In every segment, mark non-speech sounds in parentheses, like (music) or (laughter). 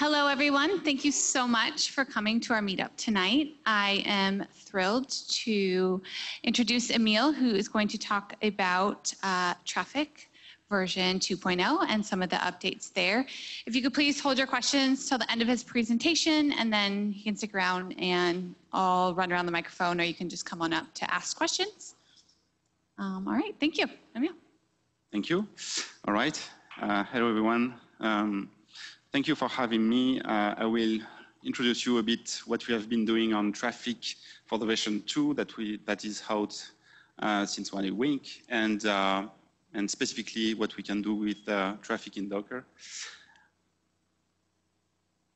Hello, everyone. Thank you so much for coming to our meetup tonight. I am thrilled to introduce Emil, who is going to talk about uh, Traefik version 2.0 and some of the updates there. If you could please hold your questions till the end of his presentation, and then he can stick around and I'll run around the microphone, or you can just come on up to ask questions. Um, all right, thank you. Emil. Thank you. All right. Uh, hello, everyone. Um, Thank you for having me. Uh, I will introduce you a bit what we have been doing on Traefik for the version 2 that, we, that is out uh, since one week, and, uh, and specifically what we can do with uh, Traefik in Docker.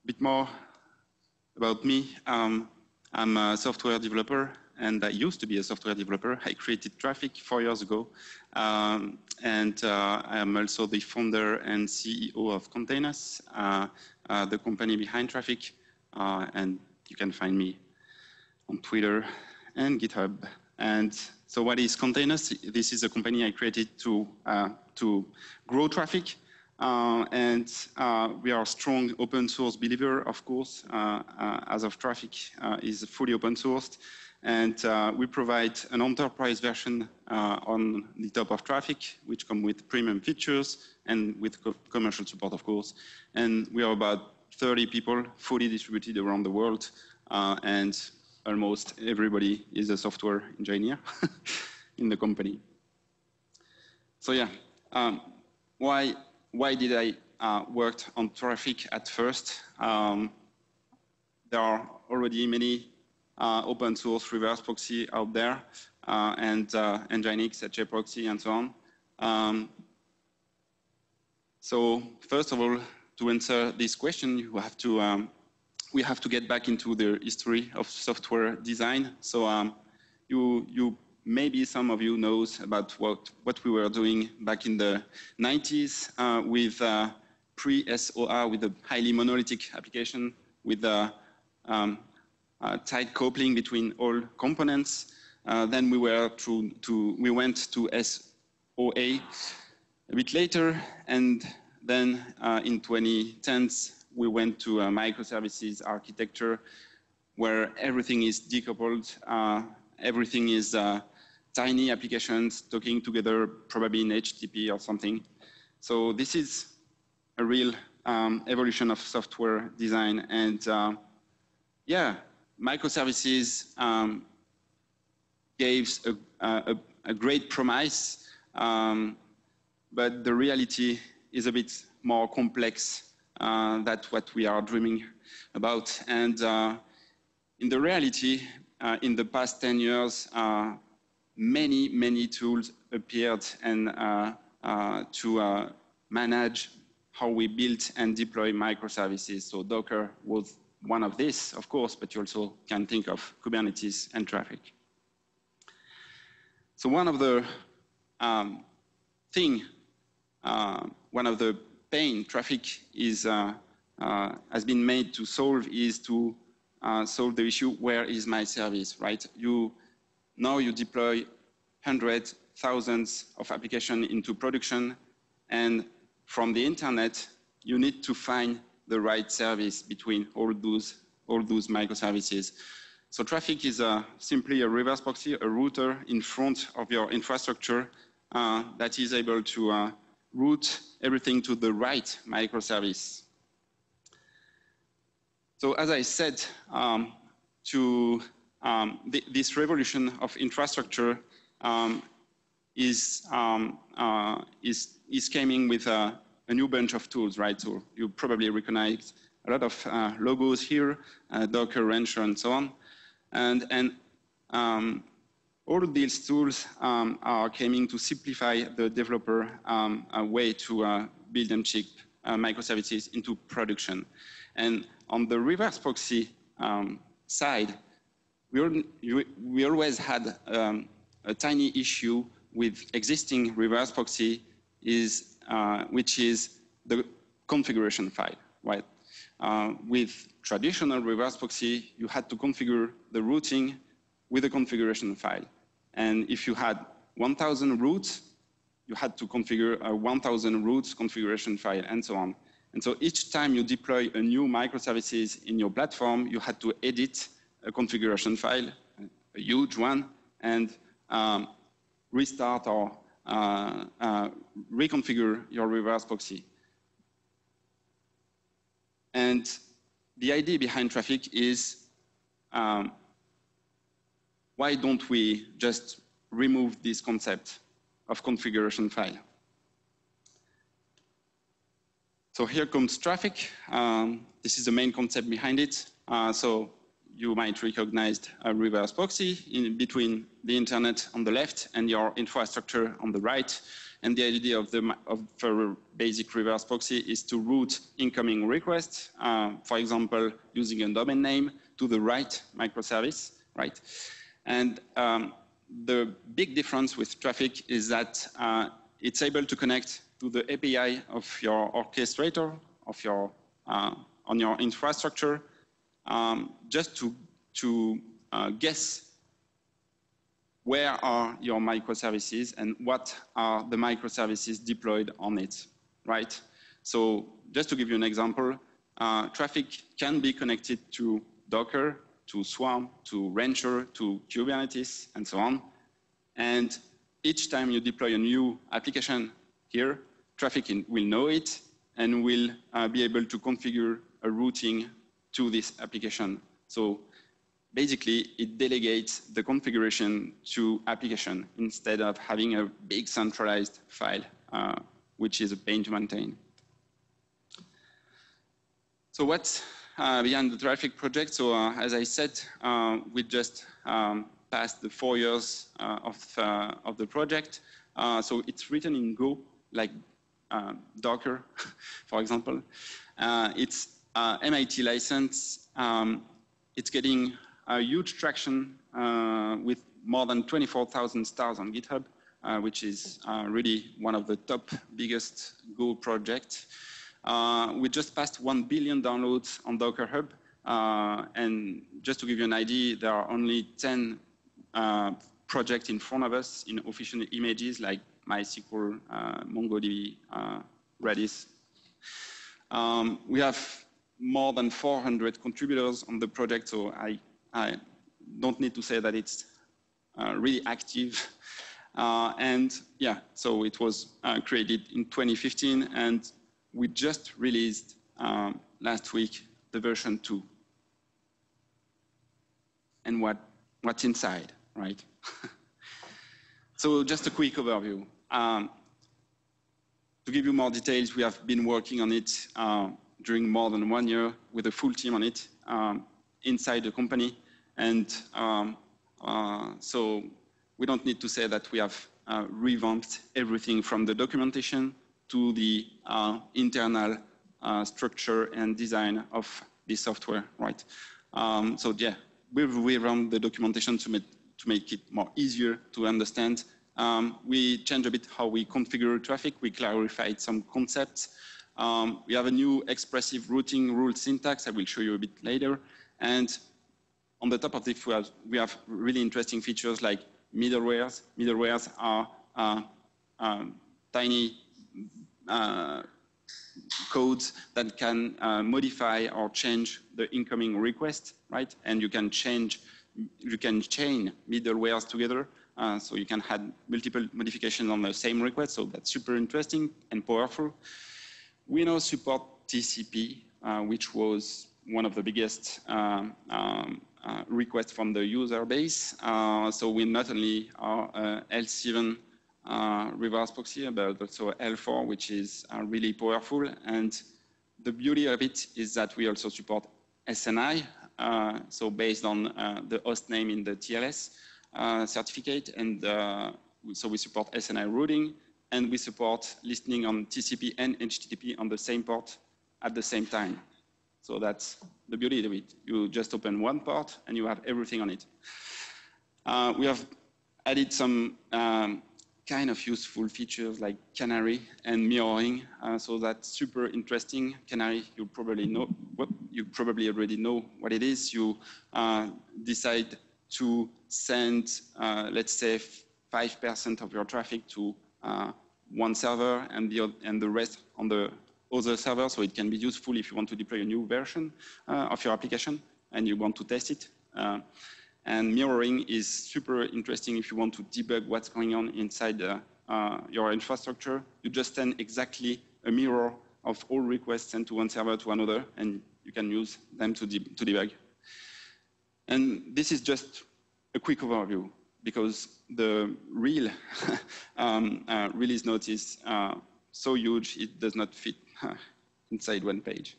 A bit more about me. Um, I'm a software developer and I used to be a software developer. I created Traefik four years ago, um, and uh, I am also the founder and CEO of Containous, uh, uh, the company behind Traefik, uh, and you can find me on Twitter and GitHub. And so what is Containous? This is a company I created to, uh, to grow Traefik uh, and uh, we are a strong open source believer, of course, uh, as of Traefik is fully open sourced. And uh, we provide an enterprise version uh, on the top of Traefik, which come with premium features and with co commercial support, of course. And we are about 30 people fully distributed around the world. Uh, and almost everybody is a software engineer (laughs) in the company. So yeah, um, why, why did I uh, work on Traefik at first? Um, there are already many open source reverse proxy out there, uh, and uh, Nginx, HAProxy, and so on. Um, so first of all, to answer this question, you have to um, we have to get back into the history of software design. So um, you you maybe some of you knows about what what we were doing back in the 90s uh, with uh, pre-SOR with a highly monolithic application with um, uh, tight coupling between all components. Uh, then we were to, to, we went to SOA a bit later, and then uh, in 2010s we went to microservices architecture where everything is decoupled, uh, everything is uh, tiny applications talking together, probably in HTTP or something. So this is a real um, evolution of software design, and uh, yeah, microservices um, gave a, a, a, great promise, um, but the reality is a bit more complex uh, than what we are dreaming about. And uh, in the reality, uh, in the past 10 years, uh, many, many tools appeared and uh, uh, to manage how we build and deploy microservices. So Docker was one of these, of course, but you also can think of Kubernetes and Traefik. So one of the um, thing, uh, one of the pain Traefik is, uh, uh, has been made to solve is to uh, solve the issue, where is my service, right? You, now you deploy hundreds, thousands of applications into production, and from the internet, you need to find the right service between all those, all those microservices. So Traefik is uh, simply a reverse proxy, a router in front of your infrastructure uh, that is able to uh, route everything to the right microservice. So as I said, um, to um, th this revolution of infrastructure um, is, um, uh, is, is coming with a, a new bunch of tools, right? So you probably recognize a lot of uh, logos here, uh, Docker, Rancher, and so on. And, and um, all these tools um, are coming to simplify the developer um, way to uh, build and ship uh, microservices into production. And on the reverse proxy um, side, we, we always had um, a tiny issue with existing reverse proxy is uh, which is the configuration file, right? Uh, with traditional reverse proxy, you had to configure the routing with a configuration file. And if you had 1,000 routes, you had to configure a 1,000 routes configuration file and so on. And so each time you deploy a new microservices in your platform, you had to edit a configuration file, a huge one, and um, restart or reconfigure your reverse proxy. And the idea behind Traefik is um, why don't we just remove this concept of configuration file? So here comes Traefik. Um, this is the main concept behind it. Uh, so you might recognize a reverse proxy in between the internet on the left and your infrastructure on the right. And the idea of the of the basic reverse proxy is to route incoming requests, uh, for example, using a domain name to the right microservice, right? And um, the big difference with Traefik is that uh, it's able to connect to the API of your orchestrator, of your, uh, on your infrastructure, um, just to, to uh, guess where are your microservices and what are the microservices deployed on it, right? So just to give you an example, uh, Traefik can be connected to Docker, to Swarm, to Rancher, to Kubernetes, and so on. And each time you deploy a new application here, Traefik will know it and will uh, be able to configure a routing to this application. So basically, it delegates the configuration to application instead of having a big centralized file, uh, which is a pain to maintain. So what's uh, behind the Traefik project? So uh, as I said, uh, we just um, passed the four years uh, of, uh, of the project. so it's written in Go, like Docker, (laughs) for example. it's uh, MIT license. Um, it's getting a huge traction uh, with more than 24,000 stars on GitHub, uh, which is uh, really one of the top biggest Go projects. Uh, we just passed 1 billion downloads on Docker Hub. Uh, and just to give you an idea, there are only 10 projects in front of us in official images like MySQL, MongoDB, Redis. Um, we have more than 400 contributors on the project, so I, I don't need to say that it's uh, really active. Uh, and yeah, so it was uh, created in 2015, and we just released um, last week the version 2. And what, what's inside, right? (laughs) so just a quick overview. Um, to give you more details, we have been working on it uh, during more than one year with a full team on it um, inside the company. And um, uh, so we don't need to say that we have uh, revamped everything from the documentation to the uh, internal uh, structure and design of the software, right? Um, so yeah, we've revamped the documentation to make, to make it more easier to understand. Um, we changed a bit how we configure Traefik. We clarified some concepts. Um, we have a new expressive routing rule syntax I will show you a bit later. And on the top of this, we have, we have really interesting features like middlewares. Middlewares are uh, um, tiny uh, codes that can uh, modify or change the incoming request, right? And you can change, you can chain middlewares together. Uh, so you can have multiple modifications on the same request. So that's super interesting and powerful. We now support TCP, uh, which was one of the biggest um, um, uh, requests from the user base. Uh, so we not only are uh, L7 uh, reverse proxy, but also L4, which is uh, really powerful. And the beauty of it is that we also support SNI, so based on the host name in the TLS certificate. And so we support SNI routing, and we support listening on TCP and HTTP on the same port at the same time. So that's the beauty of it. You just open one port and you have everything on it. Uh, we have added some um, kind of useful features like canary and mirroring. Uh, so that's super interesting. Canary, you probably know, well, you probably already know what it is. You uh, decide to send, uh, let's say, 5% of your traffic to uh, one server and the, and the rest on the other server. so it can be useful if you want to deploy a new version uh, of your application and you want to test it. Uh, and mirroring is super interesting if you want to debug what's going on inside uh, your infrastructure. You just send exactly a mirror of all requests sent to one server to another, and you can use them to, de to debug. And this is just a quick overview because the real (laughs) um, uh, release note is uh, so huge it does not fit (laughs) inside one page.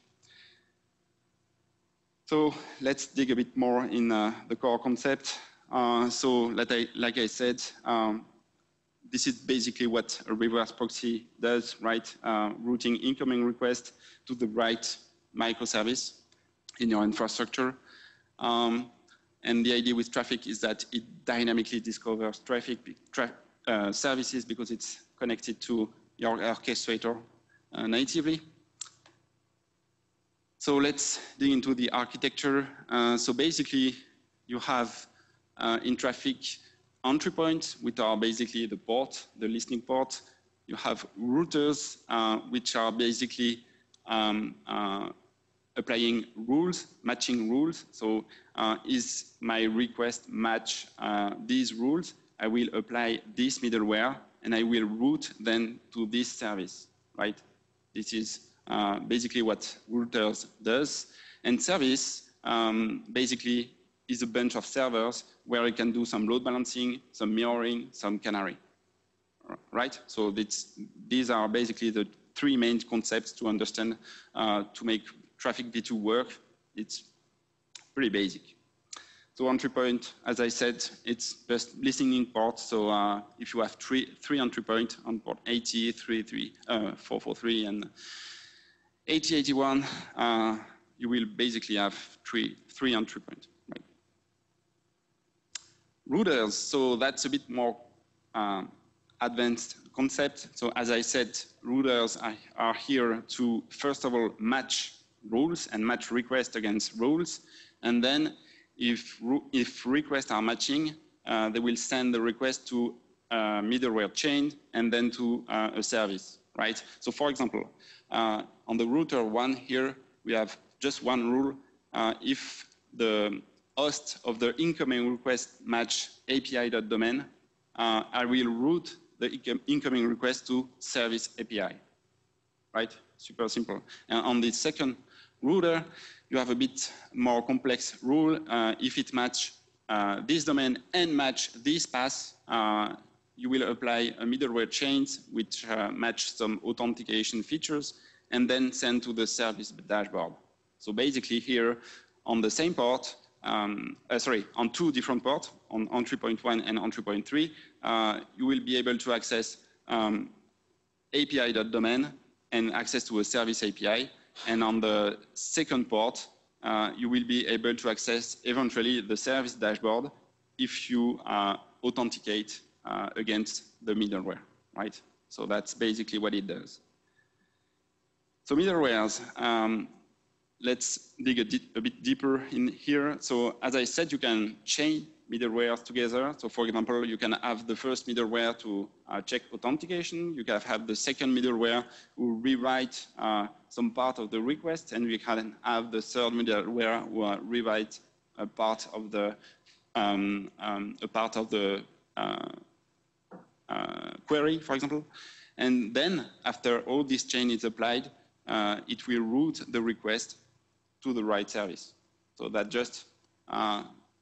So let's dig a bit more in uh, the core concept. Uh, so like I, like I said, um, this is basically what a reverse proxy does, right? Uh, routing incoming requests to the right microservice in your infrastructure. Um, and the idea with Traefik is that it dynamically discovers traffic tra uh, services because it's connected to your orchestrator uh, natively. So let's dig into the architecture. Uh, so basically, you have uh, in Traefik entry points, which are basically the port, the listening port. You have routers, uh, which are basically um, uh, applying rules, matching rules. So uh, is my request match uh, these rules? I will apply this middleware and I will route then to this service, right? This is uh, basically what routers does. And service um, basically is a bunch of servers where you can do some load balancing, some mirroring, some canary, right? So these are basically the three main concepts to understand uh, to make Traefik v2 work. It's pretty basic. So entry point, as I said, it's just listening port. So uh, if you have three, three entry point on port 80, 3, uh, 443, and 8081, uh, you will basically have three, three entry point. Right? Routers, so that's a bit more uh, advanced concept. So as I said, routers are, are here to, first of all, match rules and match requests against rules. And then if, if requests are matching, uh, they will send the request to a middleware chain and then to uh, a service, right? So for example, uh, on the router one here, we have just one rule. Uh, if the host of the incoming request match api.domain, uh, I will route the incoming request to service API, right? Super simple. And on the second router, you have a bit more complex rule. Uh, if it match uh, this domain and match this path, uh, you will apply a middleware chains which uh, match some authentication features and then send to the service dashboard. So basically here on the same port, um, uh, sorry, on two different ports, on entry point one and entry point three, uh, you will be able to access um, API.domain and access to a service API and on the second port, uh, you will be able to access eventually the service dashboard if you uh, authenticate uh, against the middleware, right? So that's basically what it does. So middlewares, um, let's dig a, a, bit deeper in here. So as I said, you can chain middlewares together. So for example, you can have the first middleware to uh, check authentication. You can have the second middleware who rewrite uh, some part of the request, and we can have the third middleware who uh, rewrite a part of the um, um, a part of the uh, uh, query, for example. And then after all this chain is applied, it will route the request to the right service. So that just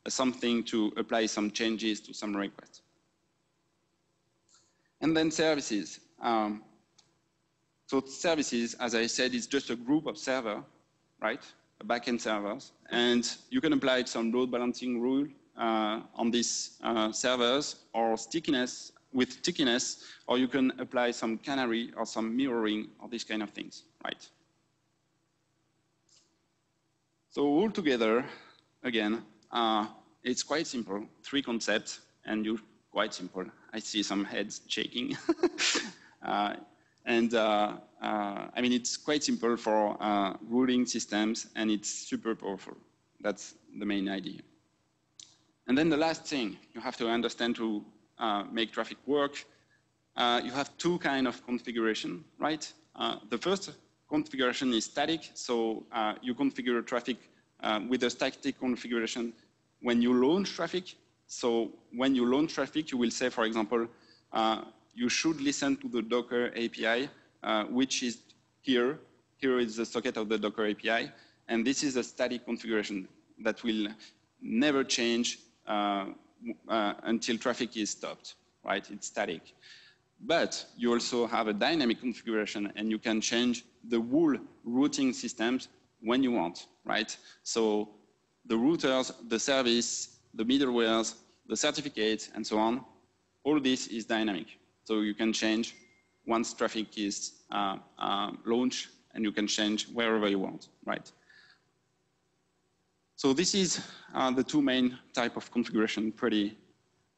something to apply some changes to some requests. And then services. Um, so services, as I said, is just a group of server, right? Backend servers. And you can apply some load balancing rule uh, on these uh, servers or stickiness with stickiness, or you can apply some canary or some mirroring or these kind of things, right? So all together, again, uh, it's quite simple, three concepts, and you're quite simple. I see some heads shaking. (laughs) uh, and uh, uh, I mean, it's quite simple for uh, ruling systems, and it's super powerful. That's the main idea. And then the last thing you have to understand to uh, make Traefik work, you have two kind of configuration, right? the first configuration is static, so you configure Traefik uh, with a static configuration when you launch Traefik. So when you launch Traefik, you will say, for example, uh, you should listen to the Docker API, uh, which is here. Here is the socket of the Docker API, and this is a static configuration that will never change uh, uh, until Traefik is stopped, right? It's static. But you also have a dynamic configuration and you can change the whole routing systems when you want, right? So the routers, the service, the middlewares, the certificates, and so on, all this is dynamic. So you can change once Traefik is uh, uh, launched and you can change wherever you want, right? So this is uh, the two main type of configuration, pretty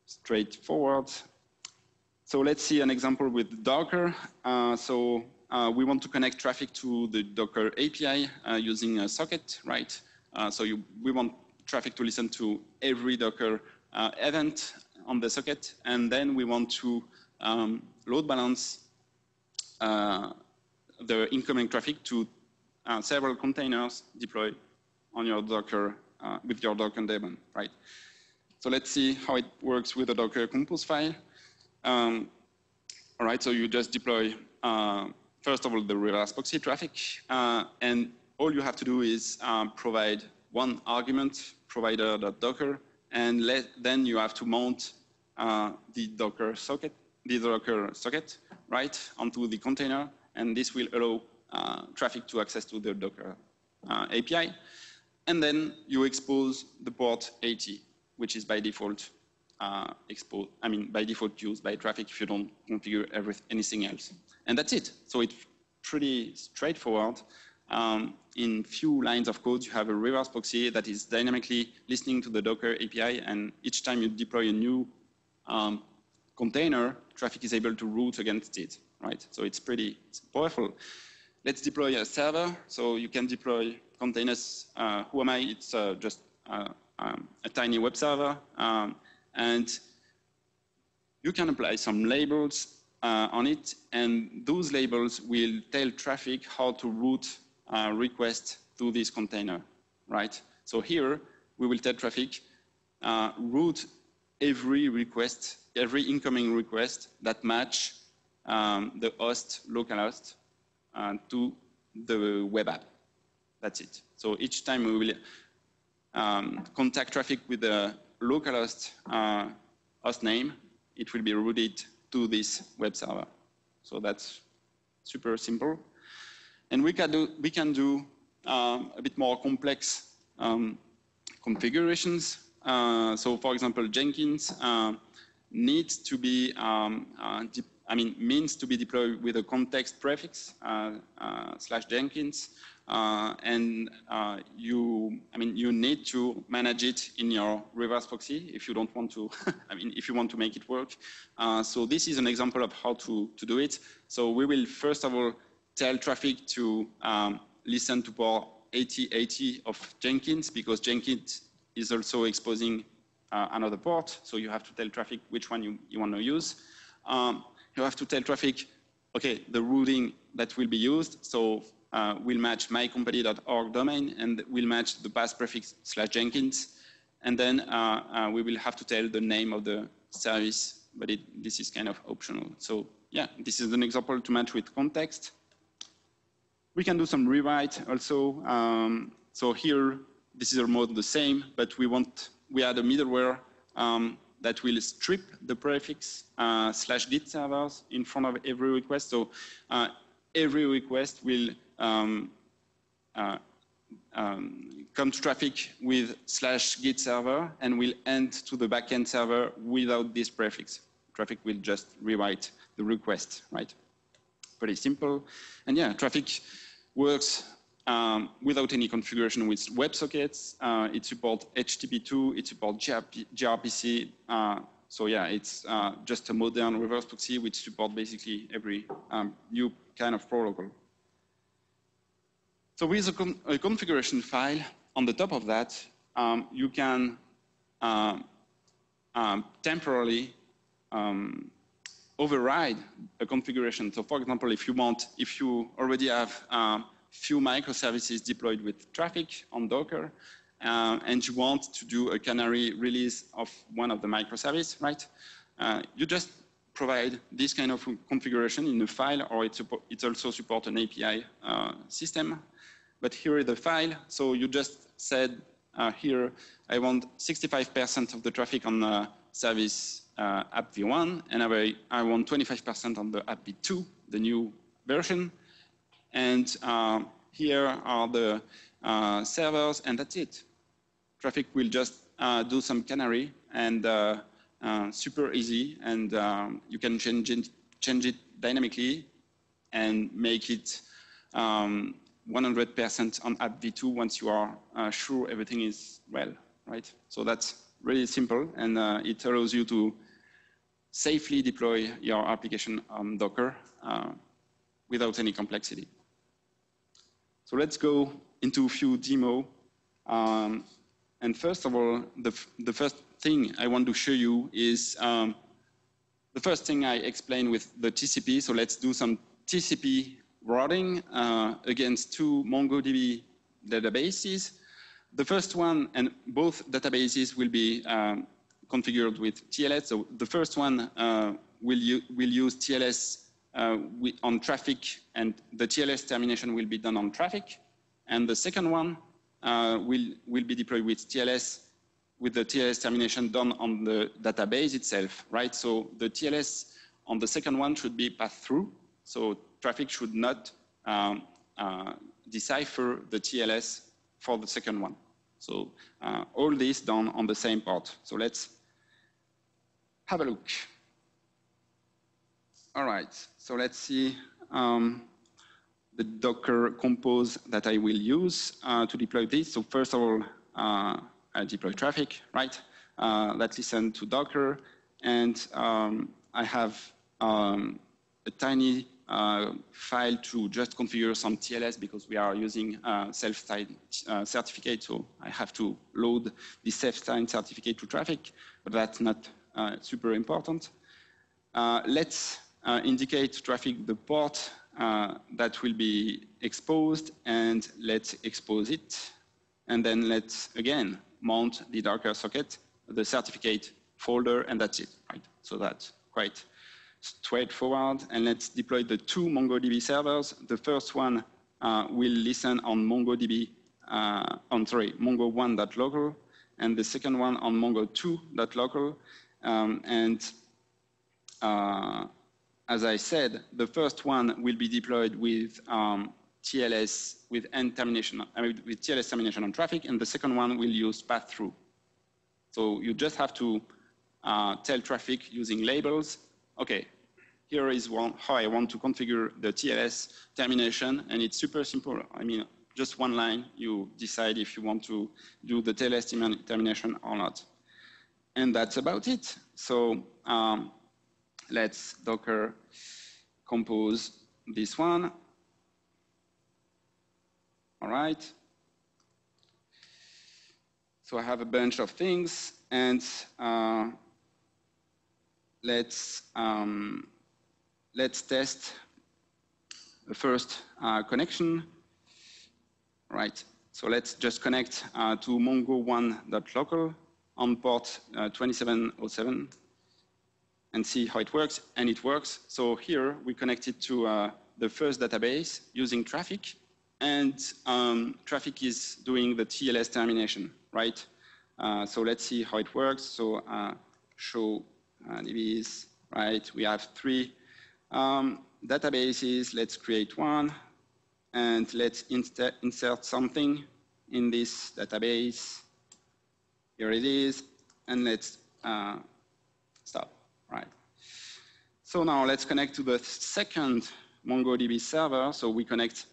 straightforward. So let's see an example with Docker. Uh, so uh, we want to connect Traefik to the Docker API uh, using a socket, right? Uh, so you, we want Traefik to listen to every Docker uh, event on the socket, and then we want to um, load balance the incoming traffic to several containers deployed on your Docker, uh, with your Docker daemon, right? So let's see how it works with the Docker compose file. Um, all right, so you just deploy, uh, first of all, the reverse proxy Traefik, uh, and all you have to do is um, provide one argument, provider.docker, and let, then you have to mount uh, the Docker socket, the Docker socket, right, onto the container, and this will allow uh, Traefik to access to the Docker uh, API and then you expose the port 80, which is by default uh, exposed, I mean, by default used by Traefik if you don't configure anything else. And that's it. So it's pretty straightforward. Um, in few lines of code, you have a reverse proxy that is dynamically listening to the Docker API, and each time you deploy a new um, container, Traefik is able to route against it, right? So it's pretty it's powerful. Let's deploy a server. So you can deploy containers. Uh, who am I? It's uh, just uh, um, a tiny web server. Um, and you can apply some labels uh, on it, and those labels will tell Traefik how to route uh, request to this container, right? So here, we will tell Traefik, uh, route every request, every incoming request that match um, the host, local host, uh, to the web app. That's it. So each time we will um, contact Traefik with the localhost uh, host name, it will be routed to this web server. So that's super simple. And we can do, we can do um, a bit more complex um, configurations. Uh, so for example, Jenkins uh, needs to be um, uh, I mean, means to be deployed with a context prefix uh, uh, slash Jenkins. Uh, and uh, you, I mean, you need to manage it in your reverse proxy if you don't want to, (laughs) I mean, if you want to make it work. Uh, so this is an example of how to, to do it. So we will first of all tell Traefik to um, listen to port 8080 of Jenkins because Jenkins is also exposing uh, another port. So you have to tell Traefik which one you, you want to use. Um, you have to tell Traefik, okay, the routing that will be used. So uh, we'll match mycompany.org domain and we'll match the path prefix slash Jenkins. And then uh, uh, we will have to tell the name of the service, but it, this is kind of optional. So yeah, this is an example to match with context. We can do some rewrite also. Um, so here, this is almost the same, but we want, we add a middleware um, that will strip the prefix uh, slash git servers in front of every request. So uh, every request will um, uh, um, come to Traefik with slash git server and will end to the backend server without this prefix. Traefik will just rewrite the request, right? Pretty simple. And yeah, Traefik works um, without any configuration with WebSockets. Uh, it supports HTTP2, it supports GRP, gRPC. Uh, so yeah, it's uh, just a modern reverse proxy which supports basically every um, new kind of protocol. So with a, con a, configuration file, on the top of that, um, you can um, um temporarily um, override a configuration. So for example, if you want, if you already have um, few microservices deployed with Traefik on Docker, uh, and you want to do a canary release of one of the microservices, right? Uh, you just provide this kind of configuration in a file, or it, it also supports an API uh, system. But here is the file. So you just said uh, here, I want 65% of the traffic on the service uh, app v1, and I, I want 25% on the app v2, the new version. And uh, here are the uh, servers, and that's it. Traefik will just uh, do some canary and uh, super easy, and um, you can change it, change it dynamically and make it 100% um, on app v2 once you are sure everything is well, right? So that's really simple, and it allows you to safely deploy your application on Docker uh, without any complexity. So let's go into a few demo. Um, and first of all, the, the first thing I want to show you is um, the first thing I explained with the TCP. So let's do some TCP routing uh, against two MongoDB databases. The first one, and both databases will be um, configured with TLS. So the first one uh, will, will use TLS uh, on Traefik, and the TLS termination will be done on Traefik. And the second one uh, will, will be deployed with TLS, with the TLS termination done on the database itself, right? So the TLS on the second one should be passed through. So Traefik should not um, uh, decipher the TLS for the second one. So uh, all this done on the same part. So let's have a look. All right, so let's see um, the Docker compose that I will use uh, to deploy this. So first of all, uh, I deploy Traefik, right? Uh, let's listen to Docker. And um, I have um, a tiny file to just configure some TLS because we are using uh, self-signed uh, certificate. So I have to load the self-signed certificate to Traefik, but that's not super important. let's uh, indicate Traefik the port uh, that will be exposed and let's expose it. And then let's again mount the Docker socket, the certificate folder, and that's it, right? So that's quite straightforward. And let's deploy the two MongoDB servers. The first one uh, will listen on MongoDB, uh, on sorry, Mongo1.local, and the second one on Mongo2.local. Um, and uh, as I said, the first one will be deployed with um, TLS with end termination, I mean, with TLS termination on Traefik, and the second one will use pass-through. So you just have to uh, tell Traefik using labels, okay, here is one, how I want to configure the TLS termination, and it's super simple. I mean, just one line, you decide if you want to do the TLS termination or not. And that's about it. So um, let's Docker compose this one. All right. So I have a bunch of things and uh, let's, um, let's test the first uh, connection. Right. So let's just connect uh, to mongo1.local on port uh, 2707 and see how it works, and it works. So here we connect it to uh, the first database using Traefik, and um, Traefik is doing the TLS termination, right? Uh, so let's see how it works. So uh, show uh, DBs, right? We have three um, databases. Let's create one, and let's insert something in this database. Here it is, and let's uh, stop right? So now let's connect to the second MongoDB server. So we connect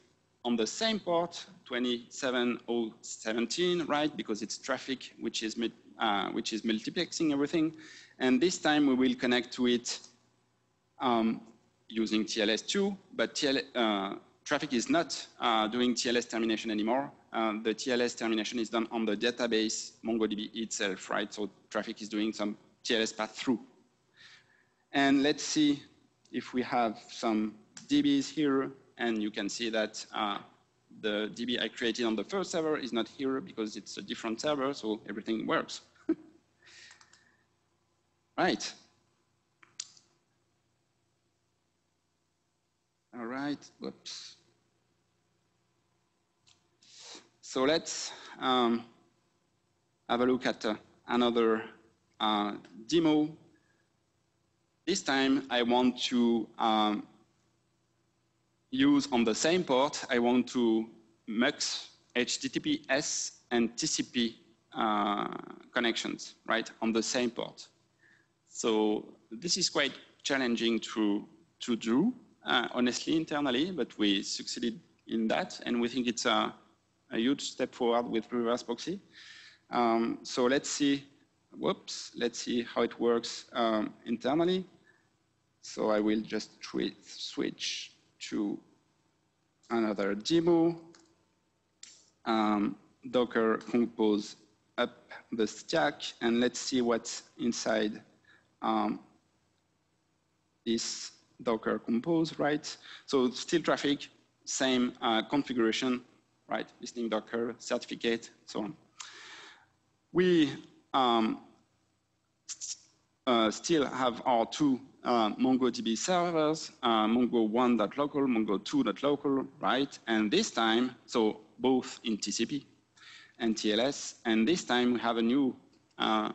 on the same port, 27017, right? Because it's Traefik which is, uh, which is multiplexing everything. And this time we will connect to it um, using TLS2, but TL, uh, Traefik is not uh, doing TLS termination anymore. Uh, the TLS termination is done on the database MongoDB itself, right? So Traefik is doing some TLS path through. And let's see if we have some DBs here, and you can see that uh, the DB I created on the first server is not here because it's a different server, so everything works. (laughs) right. All right, whoops. So let's um, have a look at uh, another uh, demo. This time I want to um, use on the same port, I want to mux HTTPS and TCP uh, connections, right, on the same port. So this is quite challenging to, to do, uh, honestly, internally, but we succeeded in that, and we think it's a, a huge step forward with reverse proxy. Um, so let's see, whoops, let's see how it works um, internally. So I will just switch to another demo. Um, Docker compose up the stack, and let's see what's inside um, this Docker compose, right? So still Traefik, same uh, configuration, right? Listening Docker, certificate, so on. We um, uh, still have our two uh, MongoDB servers, uh, Mongo 1.local, Mongo 2.local, right? And this time, so both in TCP and TLS, and this time we have a new uh,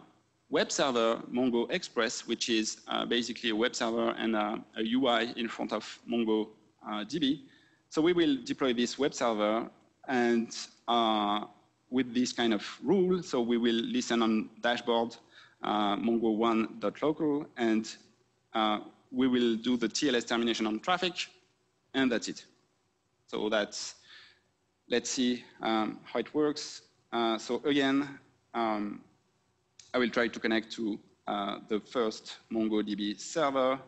web server, Mongo Express, which is uh, basically a web server and a, a UI in front of Mongo uh, DB. So we will deploy this web server and uh, with this kind of rule, so we will listen on dashboard uh, Mongo 1.local and we will do the TLS termination on Traefik, and that's it. So that's, let's see um, how it works. Uh, so again, um, I will try to connect to uh, the first MongoDB server.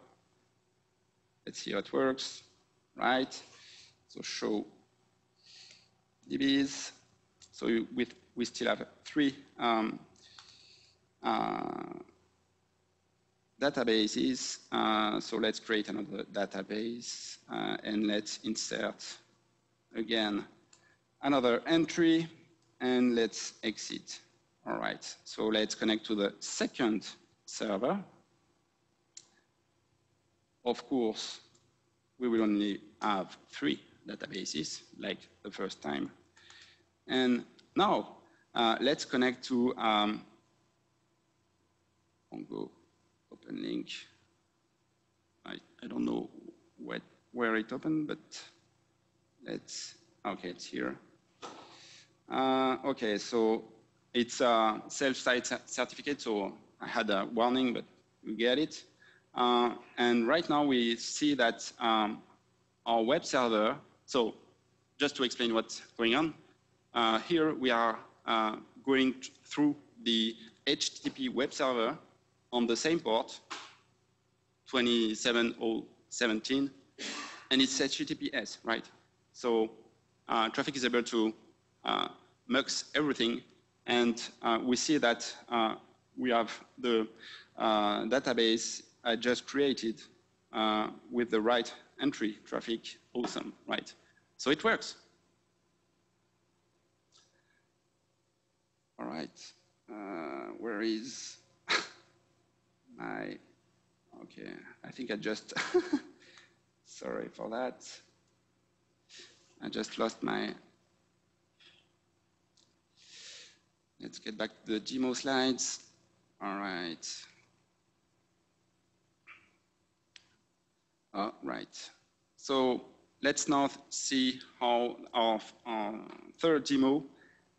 Let's see how it works, right? So show DBs. So you, we, we still have three um, uh, databases. Uh, so let's create another database uh, and let's insert again another entry and let's exit. All right, so let's connect to the second server. Of course, we will only have three databases like the first time. And now uh, let's connect to um, Mongo open link. I, I don't know what, where it opened, but let's, okay, it's here. Uh, okay, so it's a self-site certificate, so I had a warning, but we get it. Uh, and right now we see that um, our web server, so just to explain what's going on, uh, here we are uh, going through the HTTP web server on the same port, 27017, and it's HTTPS, right? So uh, Traefik is able to uh, mux everything, and uh, we see that uh, we have the uh, database I just created uh, with the right entry traffic, awesome, right? So it works. All right, where is (laughs) my, okay, I think I just, (laughs) sorry for that. I just lost my, let's get back to the demo slides. All right. All right. So let's now see how our, our third demo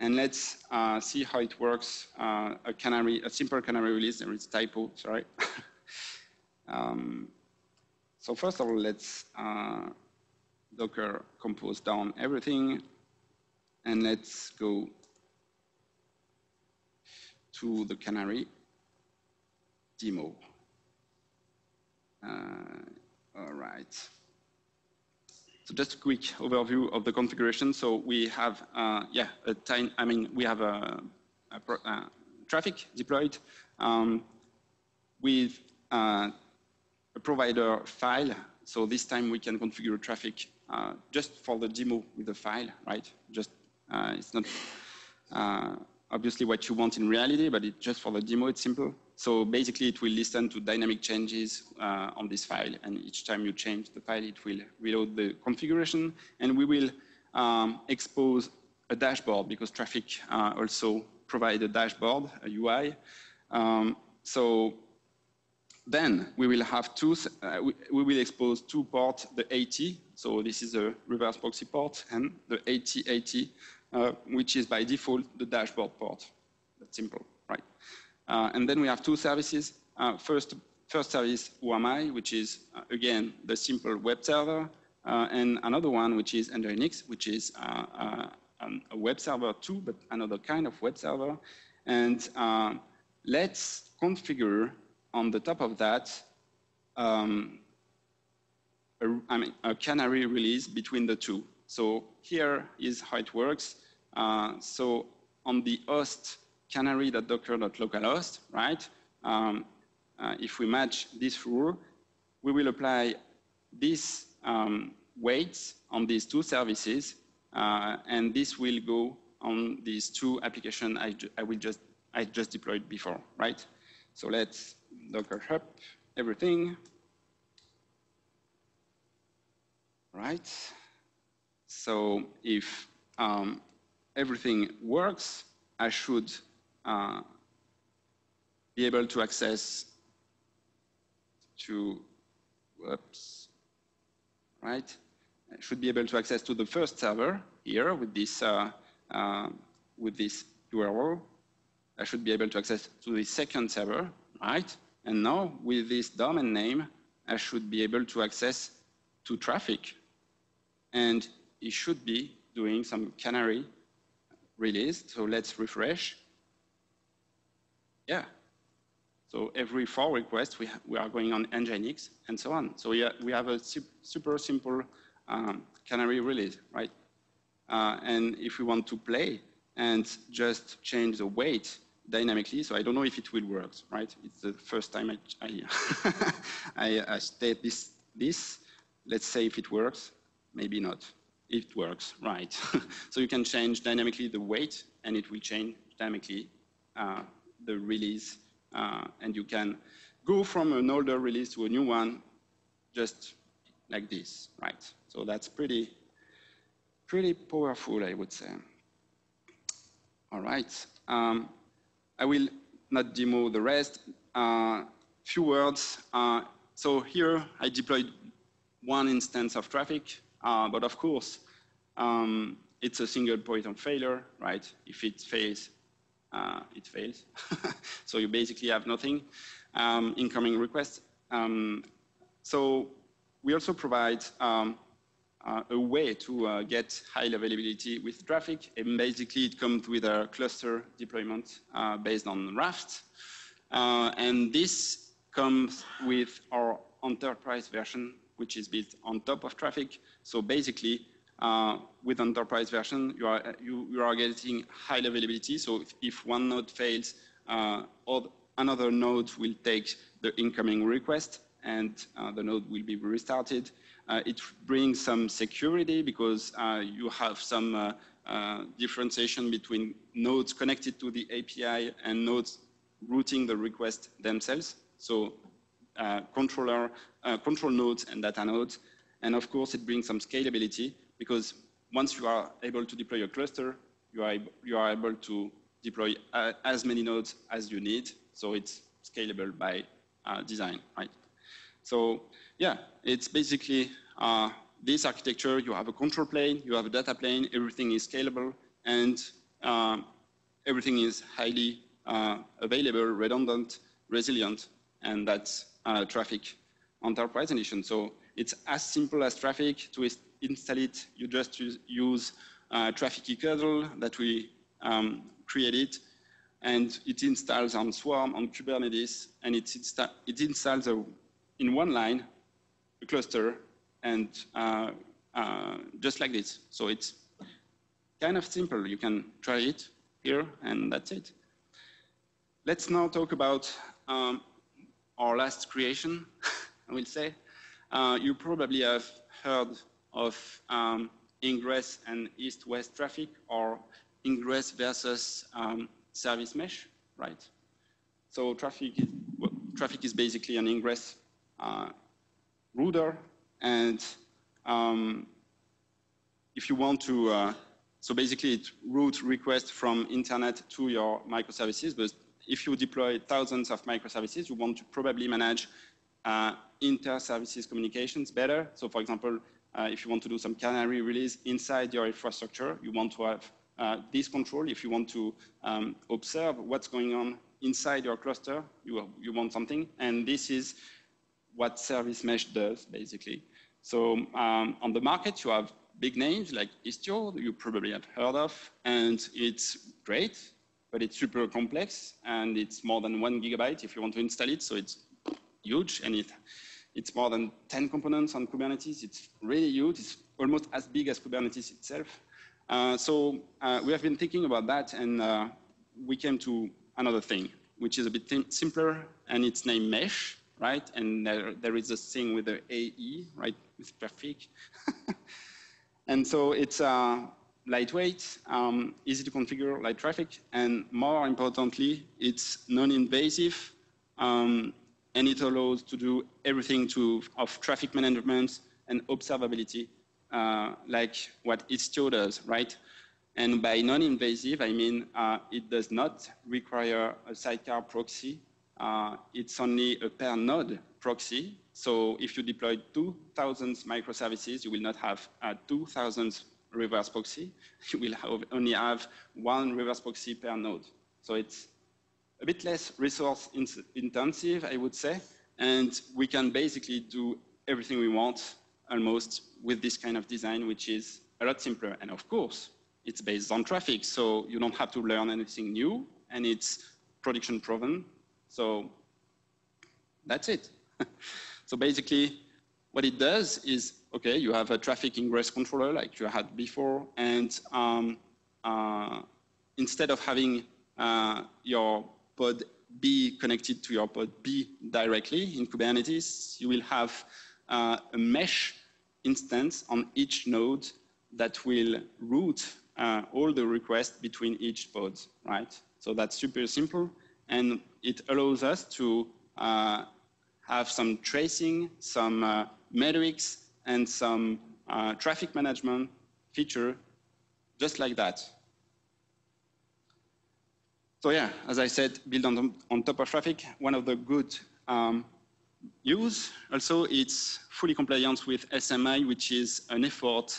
and let's uh, see how it works. Uh, a canary, a simple canary release, there is typo, sorry. (laughs) um, so first of all, let's uh, Docker compose down everything. And let's go to the canary demo. Uh, all right. So just a quick overview of the configuration. So we have, uh, yeah, a time, I mean, we have a, a pro, uh, Traefik deployed um, with uh, a provider file. So this time we can configure Traefik uh, just for the demo with the file, right? Just uh, it's not obviously what you want in reality, but it, just for the demo, it's simple. So basically, it will listen to dynamic changes uh, on this file, and each time you change the file, it will reload the configuration, and we will um, expose a dashboard because Traefik uh, also provide a dashboard, a UI. Um, so then we will have two, uh, we, we, will expose two ports, the 80, so this is a reverse proxy port, and the 8080, uh, which is by default the dashboard port. That's simple, right? Uh, and then we have two services. Uh, first, first service, I, which is, uh, again, the simple web server, and another one, which is Nginx, which is um, a web server too, but another kind of web server. And let's configure on the top of that um, a, I mean, a canary release between the two. So here is how it works. Uh, so on the host canary.docker.localhost, right? Um, uh, if we match this rule, we will apply these um, weights on these two services uh, and this will go on these two applications I, I, will just, I just deployed before, right? So let's Docker up everything. Right. So if um, everything works, I should uh, be able to access to, right? should be able to access to the first server here with this, uh, uh, with this URL. I should be able to access to the second server, right? And now with this domain name, I should be able to access to Traefik. And it should be doing some canary release. So let's refresh. Yeah. So every four requests, we, we are going on Nginx and so on. So yeah, we have a super simple um, canary release, right? Uh, and if we want to play and just change the weight dynamically, so I don't know if it will work, right? It's the first time I, I, (laughs) I, I state this, this. Let's say if it works, maybe not. It works, right. (laughs) so you can change dynamically the weight and it will change dynamically uh, the release. Uh, and you can go from an older release to a new one just like this, right? So that's pretty, pretty powerful, I would say. All right. Um, I will not demo the rest. Uh, few words. Uh, so here I deployed one instance of Traefik, uh, but of course, um, it's a single point of failure, right? If it fails, uh, it fails. (laughs) so you basically have nothing um, incoming requests. Um, so we also provide um, uh, a way to uh, get high availability with Traefik. And basically, it comes with a cluster deployment uh, based on Raft. Uh, and this comes with our enterprise version, which is built on top of Traefik. So basically, uh, with enterprise version, you are, you, you, are getting high availability. So if, if one node fails, uh, another node will take the incoming request and uh, the node will be restarted. Uh, it brings some security because uh, you have some uh, differentiation between nodes connected to the API and nodes routing the request themselves. So controller, control nodes and data nodes. And of course, it brings some scalability because once you are able to deploy a cluster, you are, you are able to deploy as many nodes as you need. So it's scalable by design, right? So yeah, it's basically uh, this architecture. You have a control plane, you have a data plane, everything is scalable, and uh, everything is highly uh, available, redundant, resilient, and that's uh, Traefik enterprise edition. So it's as simple as Traefik. To install it, you just use, uh, Traefik kernel that we um, created, and it installs on Swarm, on Kubernetes, and it, insta it installs a in one line, a cluster, and uh, uh, just like this. So it's kind of simple. You can try it here, and that's it. Let's now talk about um, our last creation. (laughs) I will say. Uh, you probably have heard of um, ingress and east-west traffic or ingress versus um, service mesh, right? So Traefik is, well, Traefik is basically an ingress uh, router, and um, if you want to, uh, so basically it routes requests from internet to your microservices, but if you deploy thousands of microservices, you want to probably manage uh, inter-services communications better. So for example, uh, if you want to do some canary release inside your infrastructure, you want to have uh, this control. If you want to um, observe what's going on inside your cluster, you, you want something. And this is what Service Mesh does, basically. So um, on the market, you have big names like Istio, you probably have heard of, and it's great, but it's super complex, and it's more than one gigabyte if you want to install it, so it's huge, and it, it's more than 10 components on Kubernetes. It's really huge. It's almost as big as Kubernetes itself. Uh, so uh, we have been thinking about that, and uh, we came to another thing, which is a bit simpler, and it's named Maesh, right? And there, there is a thing with the AE, right, with (laughs) Traefik. and so it's uh, lightweight, um, easy to configure, light Traefik, and more importantly, it's non-invasive, um, and it allows to do everything to, of traffic management and observability, uh, like what Istio does, right? And by non-invasive, I mean uh, it does not require a sidecar proxy. Uh, it's only a per node proxy. So if you deploy 2,000 microservices, you will not have uh, 2,000 reverse proxy. (laughs) You will have only have one reverse proxy per node. So it's a bit less resource intensive, I would say, and we can basically do everything we want almost with this kind of design, which is a lot simpler. And of course, it's based on Traefik, so you don't have to learn anything new, and it's production proven. So that's it. (laughs) so basically, what it does is, okay, you have a Traefik ingress controller like you had before, and um, uh, instead of having uh, your pod B connected to your pod B directly in Kubernetes, you will have uh, a mesh instance on each node that will route uh, all the requests between each pod, right? So that's super simple, and it allows us to uh, have some tracing, some uh, metrics, and some uh, traffic management feature just like that. So yeah, as I said, build on, on top of Traefik. One of the good um, use also it's fully compliant with SMI, which is an effort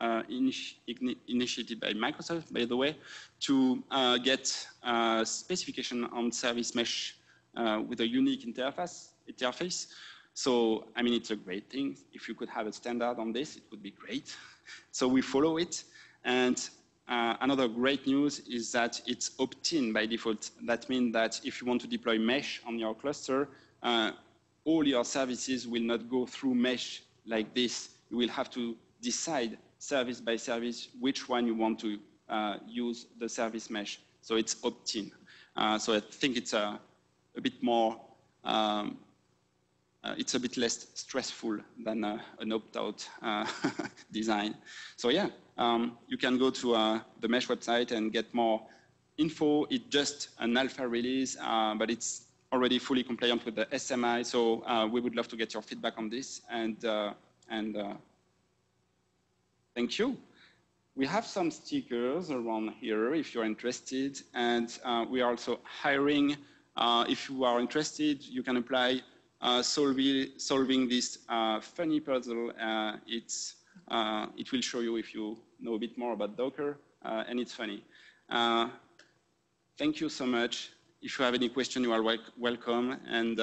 uh, initiated by Microsoft, by the way, to uh, get a specification on service mesh uh, with a unique interface. interface. So, I mean, it's a great thing. If you could have a standard on this, it would be great. (laughs) So we follow it. And uh, another great news is that it's opt-in by default. That means that if you want to deploy Maesh on your cluster, uh, all your services will not go through Maesh like this. You will have to decide service by service which one you want to uh, use the service mesh. So it's opt-in. Uh, so I think it's a, a bit more um, uh, it's a bit less stressful than uh, an opt-out uh, (laughs) design. So yeah, um, you can go to uh, the Maesh website and get more info. It's just an alpha release, uh, but it's already fully compliant with the SMI. So uh, we would love to get your feedback on this. And, and thank you. We have some stickers around here if you're interested. And we are also hiring. if you are interested, you can apply solving, solving this uh, funny puzzle. Uh, it's, uh, it will show you if you know a bit more about Docker, uh, and it's funny. Uh, thank you so much. If you have any question, you are wel welcome. And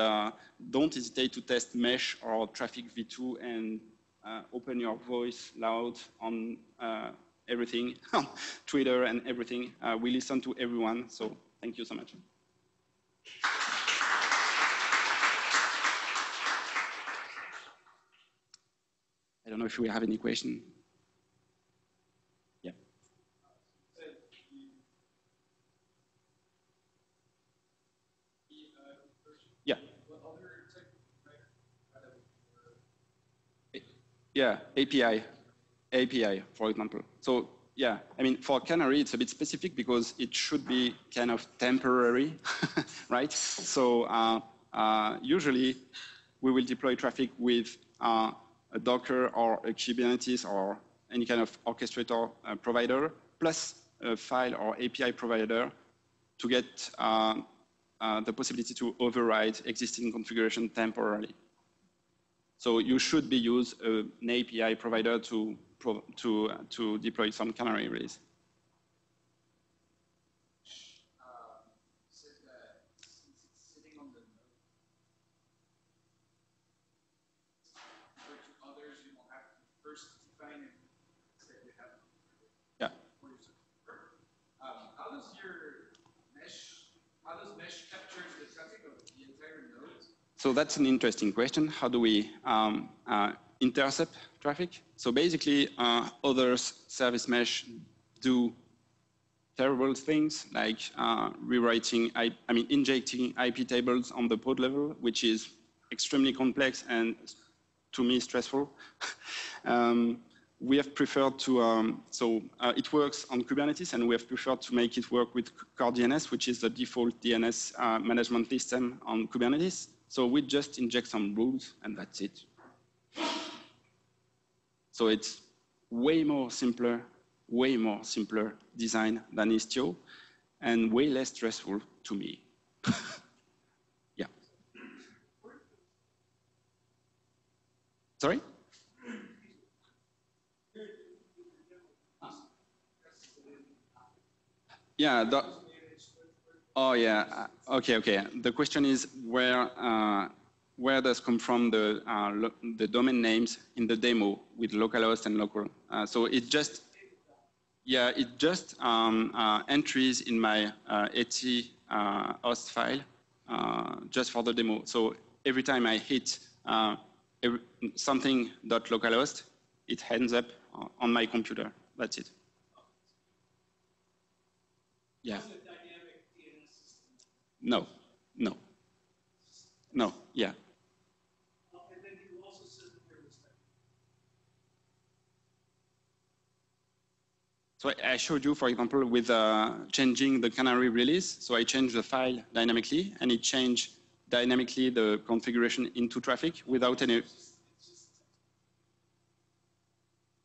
don't hesitate to test Maesh or Traefik V2 and open your voice loud on everything, (laughs) Twitter and everything. we listen to everyone, so thank you so much. I don't know if we have any question. Yeah. Yeah. Yeah, API, API, for example. So yeah, I mean, for Canary, it's a bit specific because it should be kind of temporary, (laughs) right? So uh, uh, usually we will deploy Traefik with uh, a Docker or a Kubernetes or any kind of orchestrator uh, provider, plus a file or API provider to get uh, uh, the possibility to override existing configuration temporarily. So you should be use an API provider to, to, to deploy some canary release. So that's an interesting question. How do we um, uh, intercept traffic? So basically, uh, others service mesh do terrible things like uh, rewriting, I, I, mean, injecting IP tables on the pod level, which is extremely complex and to me stressful. (laughs) um, we have preferred to, um, so uh, it works on Kubernetes and we have preferred to make it work with CoreDNS, which is the default DNS uh, management system on Kubernetes. So we just inject some rules and that's it. So it's way more simpler, way more simpler design than Istio and way less stressful to me. (laughs) yeah. Sorry? Yeah, the, Oh yeah. Uh, okay. Okay. The question is where uh, where does come from the uh, the domain names in the demo with localhost and local? Uh, so it just yeah it just um, uh, entries in my uh, AT host file just for the demo. So every time I hit every, something dot localhost, it ends up on my computer. That's it. Yeah. No, no, no, yeah. So I showed you, for example, with uh, changing the canary release. So I changed the file dynamically, and it changed dynamically the configuration into Traefik without any.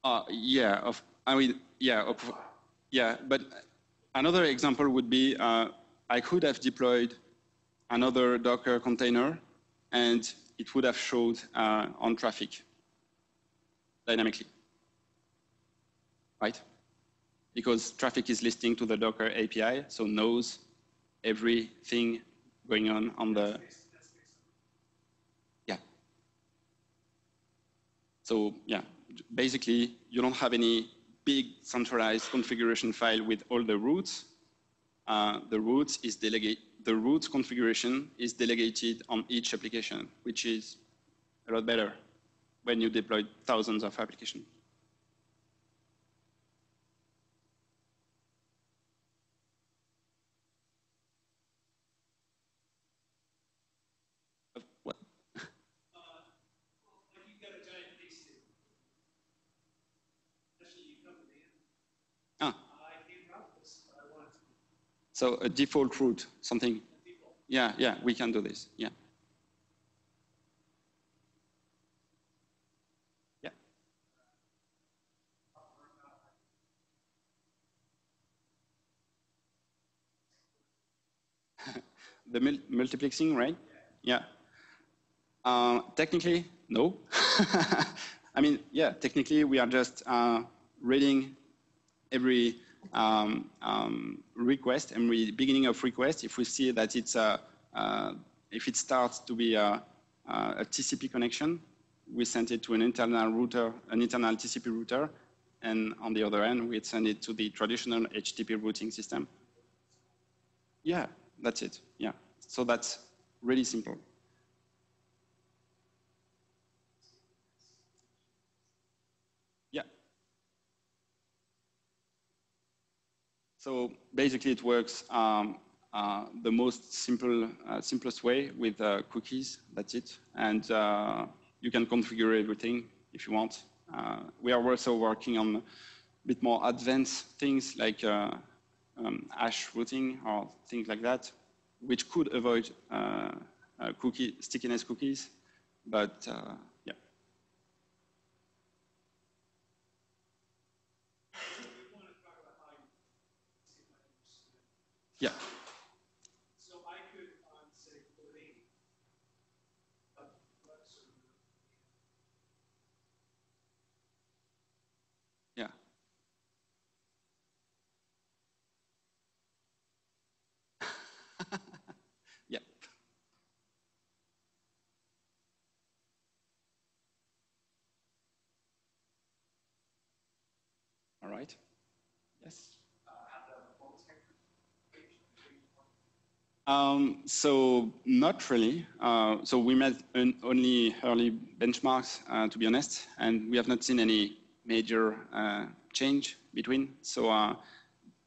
Uh, yeah, of, I mean, yeah, of, yeah. But another example would be uh, I could have deployed another Docker container and it would have showed uh, on Traefik dynamically, right? Because Traefik is listening to the Docker API, so knows everything going on on the, yeah. So yeah, basically you don't have any big centralized configuration file with all the routes uh, the root is delegate, the root configuration is delegated on each application, which is a lot better when you deploy thousands of applications. What? So a default route, something. Yeah, yeah, we can do this. Yeah. Yeah. (laughs) the mul multiplexing, right? Yeah. Uh, technically, no. (laughs) I mean, yeah, technically we are just uh, reading every um, um, request, every beginning of request, if we see that it's a, uh, if it starts to be a, a, TCP connection, we send it to an internal router, an internal TCP router, and on the other end, we send it to the traditional HTTP routing system. Yeah, that's it. Yeah, so that's really simple. So basically it works um, uh, the most simple, uh, simplest way with uh, cookies, that's it. And uh, you can configure everything if you want. uh, we are also working on a bit more advanced things like uh, um, hash routing or things like that, which could avoid cookie stickiness cookies. But uh, yeah. Yeah. So I could, on say, put eight, a web server, Yeah. Yep. All right. Yes. Um, so not really. Uh, so we met only early benchmarks, uh, to be honest, and we have not seen any major uh, change between. So uh,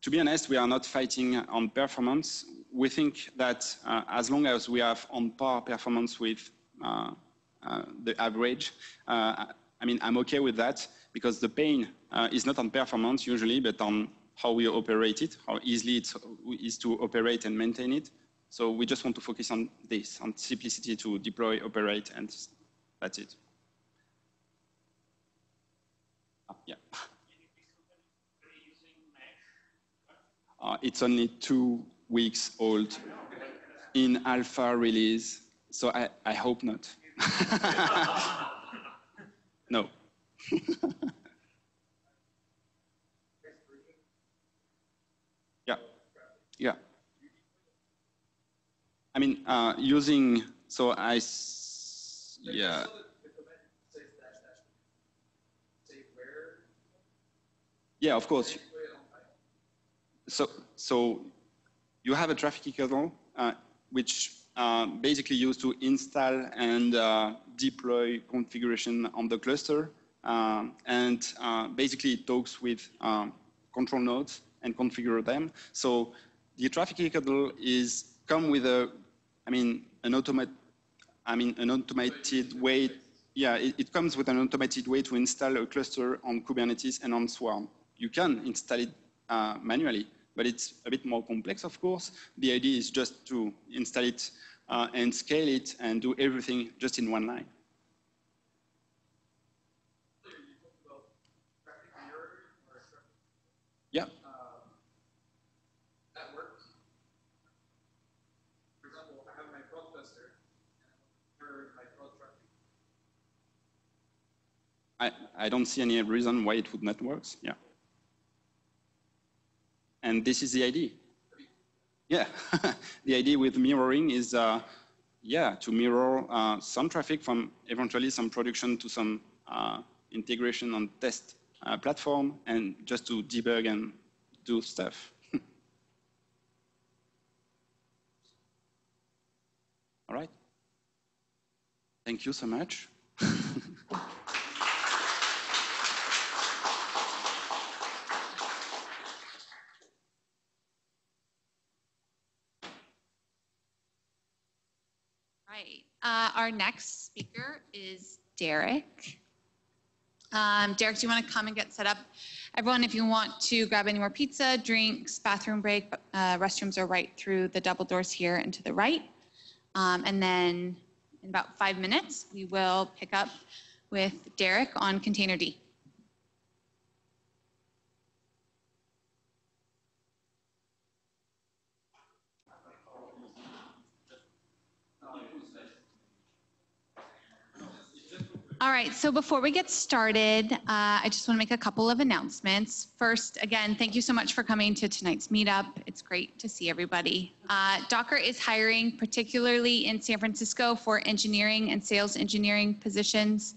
to be honest, we are not fighting on performance. We think that uh, as long as we have on par performance with uh, uh, the average, uh, I mean, I'm okay with that because the pain uh, is not on performance usually, but on how we operate it, how easily it is to operate and maintain it. So we just want to focus on this, on simplicity to deploy, operate, and that's it. Ah, yeah. (laughs) Uh, it's only two weeks old in alpha release, so I, I hope not. (laughs) no. (laughs) yeah, yeah. I mean, uh, using, so I, yeah, yeah, of course. So, so you have a Traefik kernel, uh, which uh, basically used to install and uh, deploy configuration on the cluster. Um, and uh, basically it talks with um, control nodes and configure them. So the Traefik kernel is come with a, I mean, an automate, I mean, an automated way. Yeah, it, it comes with an automated way to install a cluster on Kubernetes and on Swarm. You can install it uh, manually, but it's a bit more complex, of course. The idea is just to install it uh, and scale it and do everything just in one line. Earlier you talked about traffic mirroring or traffic, Yeah. um, that works. For example, I have my prod cluster, and I want to mirror my prod traffic. I, don't see any reason why it would not work. Yeah. And this is the idea. Yeah. (laughs) the idea with mirroring is, uh, yeah, to mirror uh, some traffic from eventually some production to some uh, integration on test uh, platform and just to debug and do stuff. (laughs) All right. Thank you so much. Right. Uh, our next speaker is Derek. Um, Derek, do you want to come and get set up? Everyone, if you want to grab any more pizza, drinks, bathroom break, uh, restrooms are right through the double doors here and to the right. Um, and then in about five minutes, we will pick up with Derek on Containerd. All right, so before we get started, uh, I just want to make a couple of announcements. First, again, thank you so much for coming to tonight's meetup. It's great to see everybody. Uh, Docker is hiring, particularly in San Francisco, for engineering and sales engineering positions.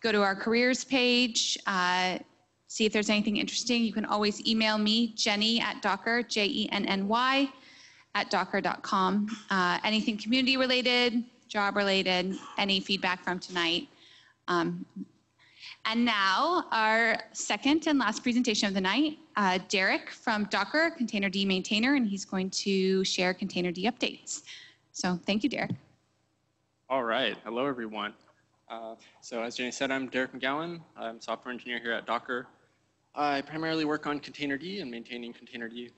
Go to our careers page, uh, see if there's anything interesting, you can always email me, Jenny at Docker, J E N N Y, at docker.com. Uh, anything community related, job related, any feedback from tonight. Um, and now, our second and last presentation of the night, uh, Derek from Docker, Containerd maintainer, and he's going to share Containerd updates. So thank you, Derek. All right. Hello, everyone. Uh, so as Jenny said, I'm Derek McGowan. I'm software engineer here at Docker. I primarily work on Containerd and maintaining Containerd.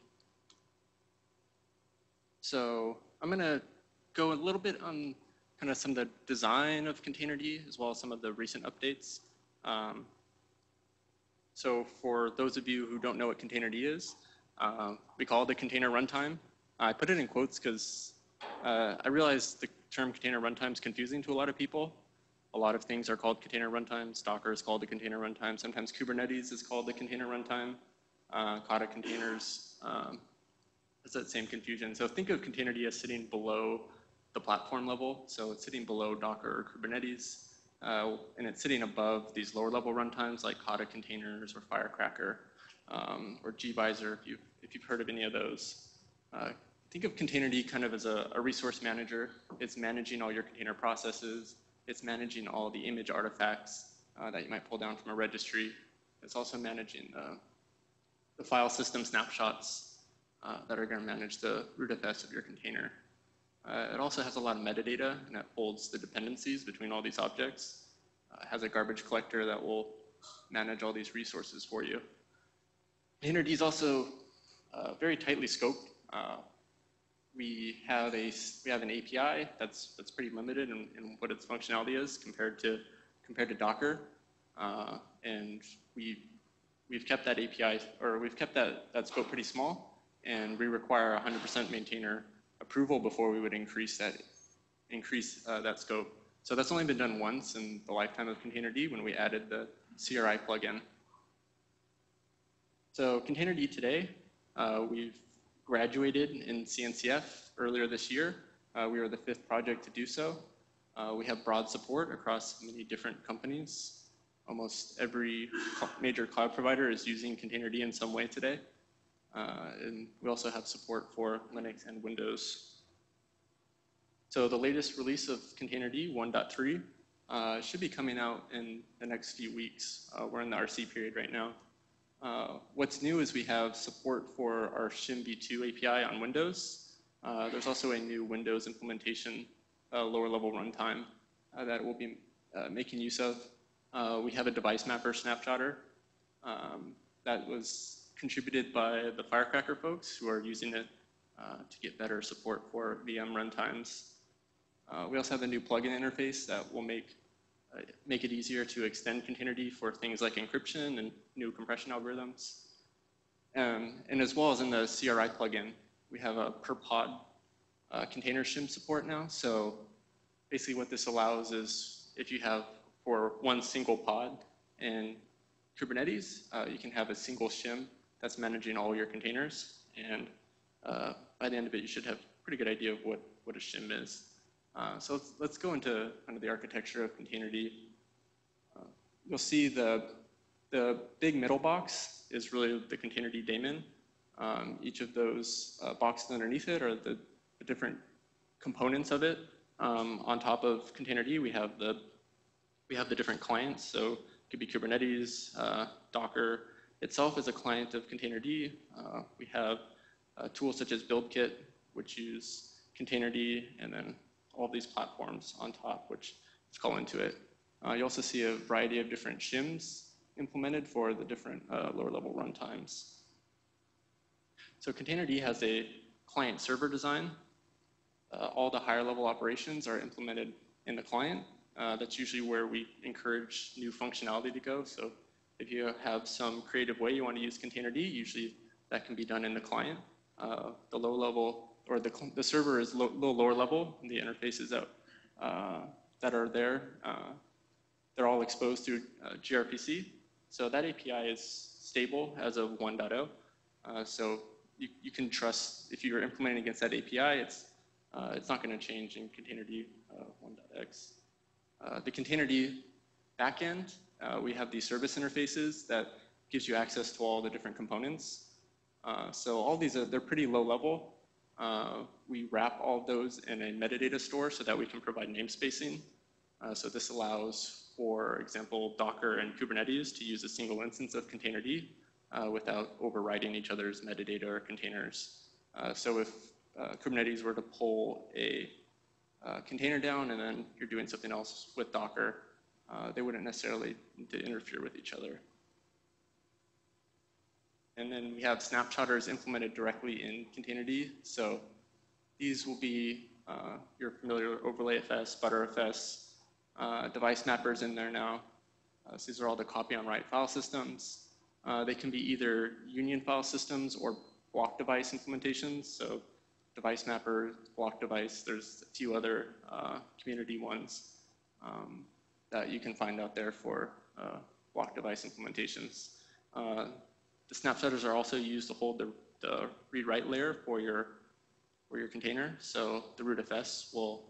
So I'm going to go a little bit on kind of some of the design of Containerd as well as some of the recent updates. Um, so for those of you who don't know what Containerd is, uh, we call it the container runtime. I put it in quotes because uh, I realize the term container runtime is confusing to a lot of people. A lot of things are called container runtimes. Docker is called the container runtime. Sometimes Kubernetes is called the container runtime. Uh, Kata containers um, that same confusion. So think of Containerd as sitting below the platform level. So it's sitting below Docker or Kubernetes. Uh, and it's sitting above these lower level runtimes like Kata containers or Firecracker um, or gVisor if you've, if you've heard of any of those. Uh, think of Containerd kind of as a, a, resource manager. It's managing all your container processes. It's managing all the image artifacts uh, that you might pull down from a registry. It's also managing the, file system snapshots uh, that are going to manage the rootfs of your container. Uh, it also has a lot of metadata and it holds the dependencies between all these objects. Uh, has a garbage collector that will manage all these resources for you. Containerd is also uh, very tightly scoped. Uh, we have a we have an API that's that's pretty limited in, in what its functionality is compared to compared to Docker, uh, and we we've kept that API or we've kept that that scope pretty small, and we require 100% maintainer approval before we would increase that increase uh, that scope. So that's only been done once in the lifetime of Containerd when we added the CRI plugin. So Containerd today, uh, we've graduated in CNCF earlier this year. Uh, we are the fifth project to do so. Uh, we have broad support across many different companies. Almost every major cloud provider is using Containerd in some way today. Uh, and we also have support for Linux and Windows. So the latest release of Containerd 1.3 uh, should be coming out in the next few weeks. Uh, we're in the RC period right now. Uh, what's new is we have support for our Shim v2 API on Windows. Uh, there's also a new Windows implementation uh, lower level runtime that we'll be making use of. we have a device mapper snapshotter um, that was contributed by the Firecracker folks who are using it uh, to get better support for VM runtimes. Uh, we also have a new plugin interface that will make uh, make it easier to extend Containerd for things like encryption and new compression algorithms. Um, and as well as in the CRI plugin, we have a per pod uh, container shim support now. So basically what this allows is if you have for one single pod in Kubernetes, uh, you can have a single shim that's managing all your containers. And uh, by the end of it, you should have a pretty good idea of what, what a shim is. Uh, so let's, let's go into kind of the architecture of Containerd. Uh, you'll see the, the big middle box is really the Containerd daemon. Um, each of those uh, boxes underneath it are the, the different components of it. Um, on top of Containerd, we have the we have the different clients. So it could be Kubernetes, uh, Docker, itself is a client of Containerd. Uh, we have uh, tools such as BuildKit, which use Containerd, and then all these platforms on top, which call into it. Uh, you also see a variety of different shims implemented for the different uh, lower level runtimes. So Containerd has a client server design. Uh, all the higher level operations are implemented in the client. Uh, that's usually where we encourage new functionality to go. So if you have some creative way you want to use Containerd, usually that can be done in the client. Uh, the low level, or the, the server is a little lower level, and the interfaces that, uh, that are there, uh, they're all exposed through uh, gRPC. So that API is stable as of 1.0. Uh, so you, you can trust, if you're implementing against that API, it's, uh, it's not going to change in Containerd 1.x. the Containerd backend uh, we have these service interfaces that gives you access to all the different components. Uh, so all these are, they're pretty low level. Uh, we wrap all those in a metadata store so that we can provide namespacing. Uh, so this allows, for example, Docker and Kubernetes to use a single instance of Containerd uh, without overriding each other's metadata or containers. Uh, so if Kubernetes were to pull a container down and then you're doing something else with Docker, uh, they wouldn't necessarily interfere with each other. And then we have snapshotters implemented directly in Containerd. So these will be uh, your familiar OverlayFS, Btrfs, uh, device mappers in there now. Uh, so these are all the copy on write file systems. Uh, they can be either union file systems or block device implementations. So device mapper, block device, there's a few other uh, community ones um, that you can find out there for uh, block device implementations. Uh, the snapshotters are also used to hold the, the read-write layer for your, for your container. So the rootfs will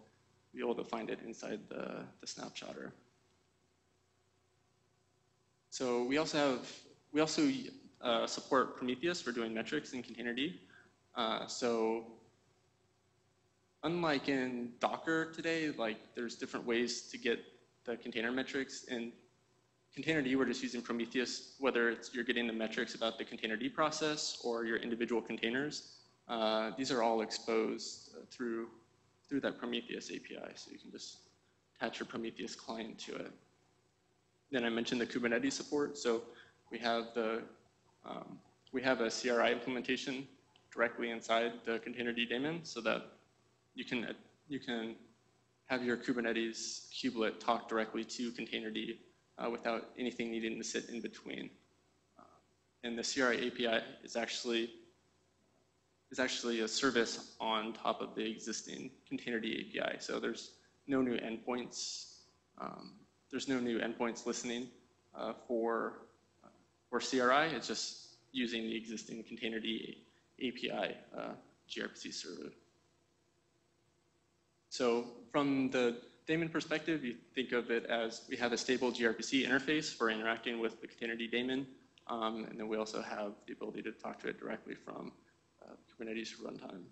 be able to find it inside the, the snapshotter. So we also have, we also uh, support Prometheus for doing metrics in Containerd. Uh, so unlike in Docker today, like there's different ways to get the container metrics. In Containerd, we're just using Prometheus, whether it's you're getting the metrics about the Containerd process or your individual containers. Uh, these are all exposed uh, through through that Prometheus API, so you can just attach your Prometheus client to it. Then I mentioned the Kubernetes support. So we have the um, we have a CRI implementation directly inside the Containerd daemon, so that you can you can have your Kubernetes kubelet talk directly to Containerd uh, without anything needing to sit in between. Uh, and the CRI API is actually is actually a service on top of the existing Containerd API. So there's no new endpoints. Um, there's no new endpoints listening uh, for uh, for CRI. It's just using the existing Containerd API uh, gRPC server. So from the daemon perspective, you think of it as we have a stable gRPC interface for interacting with the Containerd daemon, um, and then we also have the ability to talk to it directly from uh, Kubernetes runtime.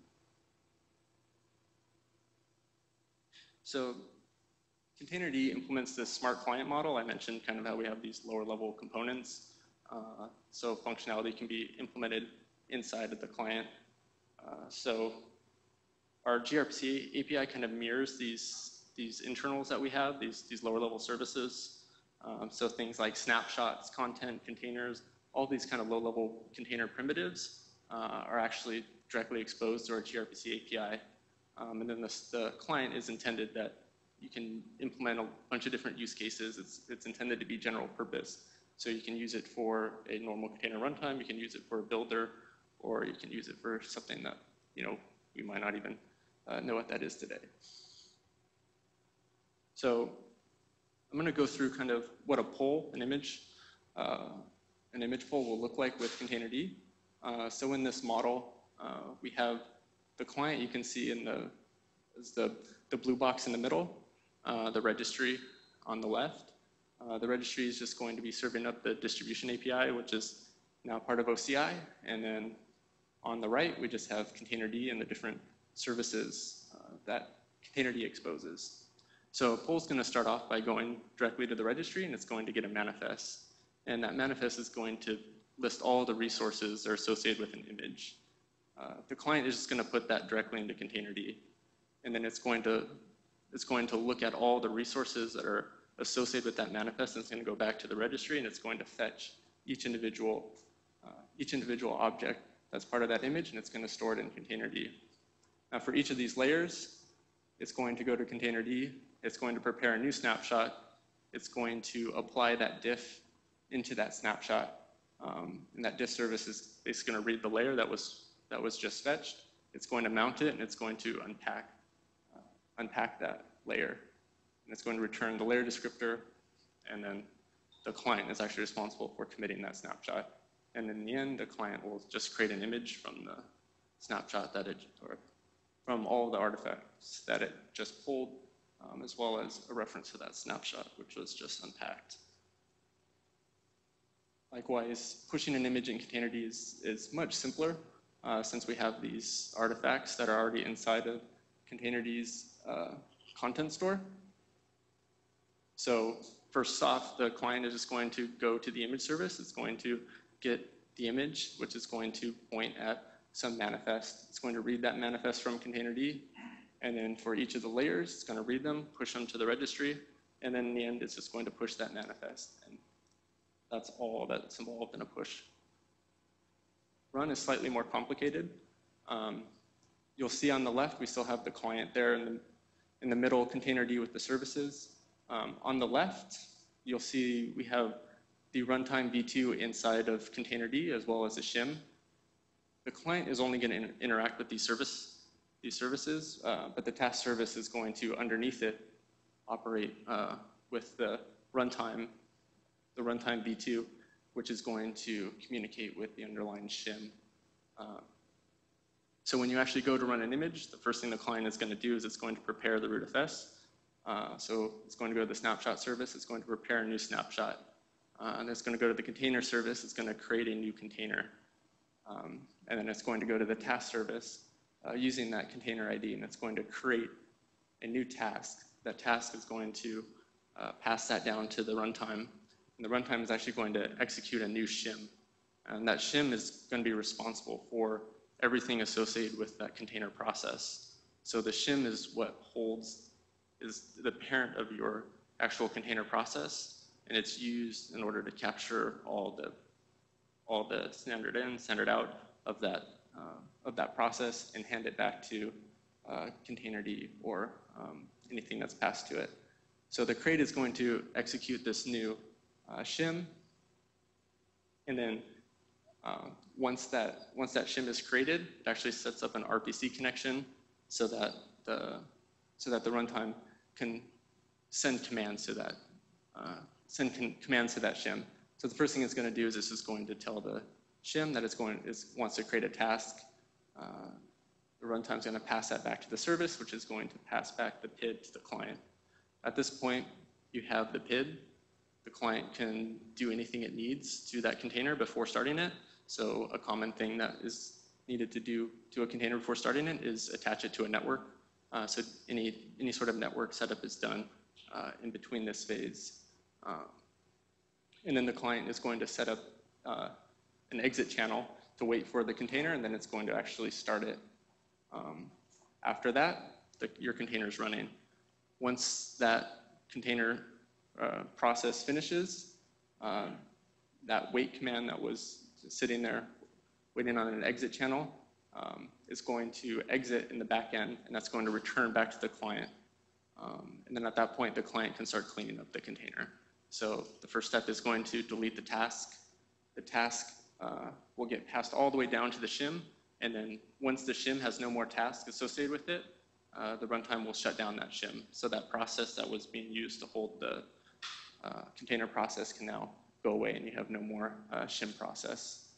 So Containerd implements this smart client model. I mentioned kind of how we have these lower level components. Uh, so functionality can be implemented inside of the client. Uh, so our gRPC API kind of mirrors these, these internals that we have, these, these lower level services. Um, so things like snapshots, content, containers, all these kind of low level container primitives uh, are actually directly exposed to our gRPC API. Um, and then the, the client is intended that you can implement a bunch of different use cases. It's, it's intended to be general purpose. So you can use it for a normal container runtime, you can use it for a builder, or you can use it for something that, you know, we might not even uh, know what that is today. So I'm going to go through kind of what a poll, an image, uh, an image poll will look like with Containerd. Uh, so in this model, uh, we have the client you can see in the, is the, the blue box in the middle, uh, the registry on the left. Uh, the registry is just going to be serving up the distribution API, which is now part of OCI. And then on the right, we just have Containerd and the different services uh, that Containerd exposes. So poll is going to start off by going directly to the registry, and it's going to get a manifest. And that manifest is going to list all the resources that are associated with an image. Uh, the client is just going to put that directly into Containerd, and then it's going to it's going to look at all the resources that are associated with that manifest, and it's going to go back to the registry, and it's going to fetch each individual uh, each individual object that's part of that image, and it's going to store it in Containerd. Now for each of these layers, it's going to go to Containerd, it's going to prepare a new snapshot, it's going to apply that diff into that snapshot, um, and that diff service is basically going to read the layer that was that was just fetched. It's going to mount it, and it's going to unpack uh, unpack that layer, and it's going to return the layer descriptor, and then the client is actually responsible for committing that snapshot. And in the end, the client will just create an image from the snapshot that it, or from all the artifacts that it just pulled, um, as well as a reference to that snapshot, which was just unpacked. Likewise, pushing an image in Containerd is, is much simpler uh, since we have these artifacts that are already inside of Containerd's uh, content store. So first off, the client is just going to go to the image service. It's going to get the image, which is going to point at some manifest. It's going to read that manifest from Containerd. and then for each of the layers, it's going to read them, push them to the registry, And then in the end, it's just going to push that manifest. And that's all that's involved in a push. Run is slightly more complicated. Um, you'll see on the left, we still have the client there in the, in the middle, containerd with the services. Um, on the left, you'll see we have the runtime v2 inside of Containerd as well as a shim. The client is only going to inter interact with these, service, these services, uh, but the task service is going to, underneath it, operate uh, with the runtime, the runtime v2, which is going to communicate with the underlying shim. Uh, so when you actually go to run an image, the first thing the client is going to do is it's going to prepare the rootfs. Uh, so it's going to go to the snapshot service, it's going to prepare a new snapshot. Uh, and it's going to go to the container service, it's going to create a new container. Um, and then it's going to go to the task service uh, using that container ID, and it's going to create a new task. That task is going to uh, pass that down to the runtime, and the runtime is actually going to execute a new shim. And that shim is going to be responsible for everything associated with that container process. So the shim is what holds, is the parent of your actual container process, and it's used in order to capture all the, all the standard in, standard out of that, uh, of that process and hand it back to uh, containerd or um, anything that's passed to it. So the crate is going to execute this new uh, shim, and then uh, once that once that shim is created, it actually sets up an RPC connection so that the so that the runtime can send commands to that uh, send commands to that shim. So the first thing it's going to do is this is going to tell the shim that it's going is wants to create a task. Uh, the runtime is going to pass that back to the service, which is going to pass back the PID to the client. At this point, you have the PID. The client can do anything it needs to that container before starting it. So a common thing that is needed to do to a container before starting it is attach it to a network. Uh, so any, any sort of network setup is done uh, in between this phase. Um, and then the client is going to set up uh, an exit channel to wait for the container, and then it's going to actually start it. Um, after that, the, your container is running. Once that container uh, process finishes, uh, that wait command that was sitting there waiting on an exit channel um, is going to exit in the back end, and that's going to return back to the client. Um, and then at that point, the client can start cleaning up the container. So the first step is going to delete the task. The task uh, will get passed all the way down to the shim, and then once the shim has no more tasks associated with it, uh, the runtime will shut down that shim. So that process that was being used to hold the uh, container process can now go away and you have no more uh, shim process.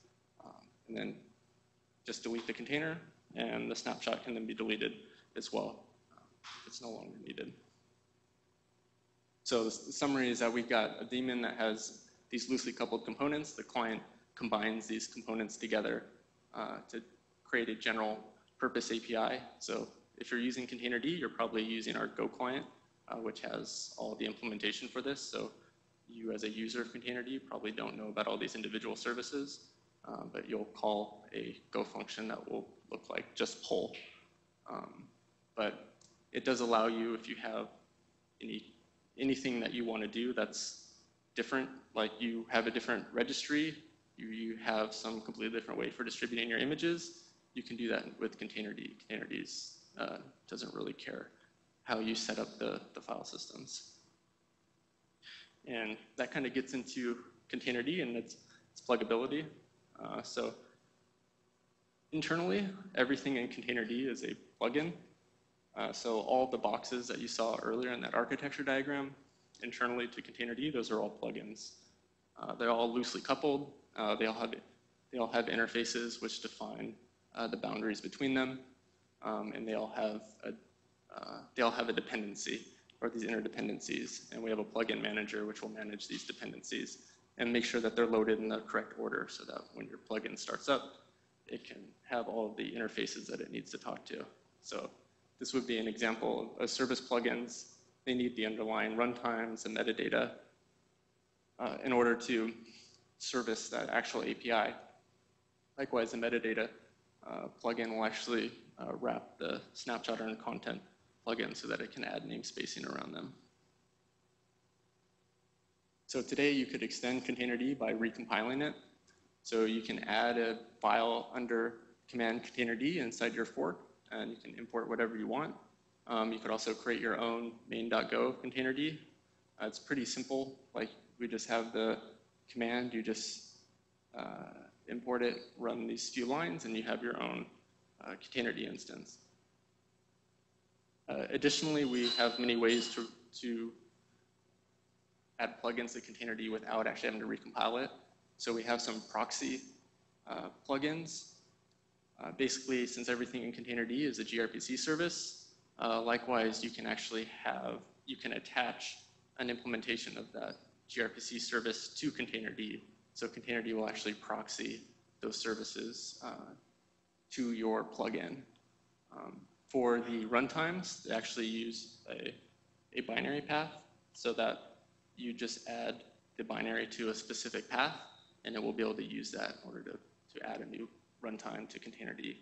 Um, and then just delete the container and the snapshot can then be deleted as well. Uh, it's no longer needed. So the summary is that we've got a daemon that has these loosely coupled components. The client combines these components together uh, to create a general purpose API. So if you're using containerd, you're probably using our Go client, uh, which has all the implementation for this. So you as a user of Containerd probably don't know about all these individual services, uh, but you'll call a Go function that will look like just pull. Um, but it does allow you, if you have any anything that you want to do that's different, like you have a different registry, you, you have some completely different way for distributing your images, you can do that with Containerd. Containerd uh, doesn't really care how you set up the, the file systems. And that kind of gets into Containerd and its, its pluggability. Uh, so internally, everything in Containerd is a plugin. Uh, so all the boxes that you saw earlier in that architecture diagram internally to Containerd, those are all plugins. Uh, they're all loosely coupled. Uh, they all have they all have interfaces which define uh, the boundaries between them, um, and they all have a uh, they all have a dependency or these interdependencies. And we have a plugin manager which will manage these dependencies and make sure that they're loaded in the correct order so that when your plugin starts up, it can have all of the interfaces that it needs to talk to. So this would be an example of service plugins. They need the underlying runtimes and metadata uh, in order to service that actual API. Likewise, the metadata uh, plugin will actually uh, wrap the snapshot and content plugin so that it can add namespacing around them. So today you could extend containerd by recompiling it. So you can add a file under command containerd inside your fork, and you can import whatever you want. Um, you could also create your own main.go containerd. Uh, it's pretty simple. Like we just have the command, you just uh, import it, run these few lines, and you have your own uh, containerd instance. Uh, additionally, we have many ways to, to add plugins to containerd without actually having to recompile it. So we have some proxy uh, plugins. Uh, basically, since everything in containerd is a gRPC service, uh, likewise, you can actually have, you can attach an implementation of that gRPC service to containerd. So containerd will actually proxy those services uh, to your plugin. Um, for the runtimes, they actually use a, a binary path so that you just add the binary to a specific path, and it will be able to use that in order to, to add a new runtime to containerd.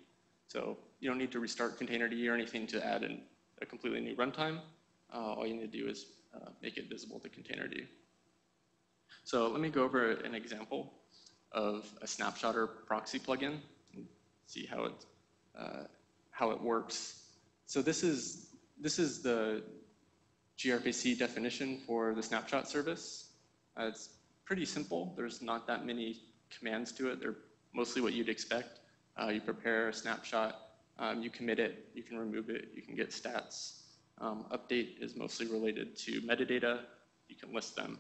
So you don't need to restart containerd or anything to add in a completely new runtime. Uh, all you need to do is uh, make it visible to containerd. So let me go over an example of a snapshot or proxy plugin and see how it, uh, how it works. So this is, this is the gRPC definition for the snapshot service. Uh, it's pretty simple. There's not that many commands to it. They're mostly what you'd expect. Uh, you prepare a snapshot, um, you commit it, you can remove it, you can get stats. Um, update is mostly related to metadata. You can list them.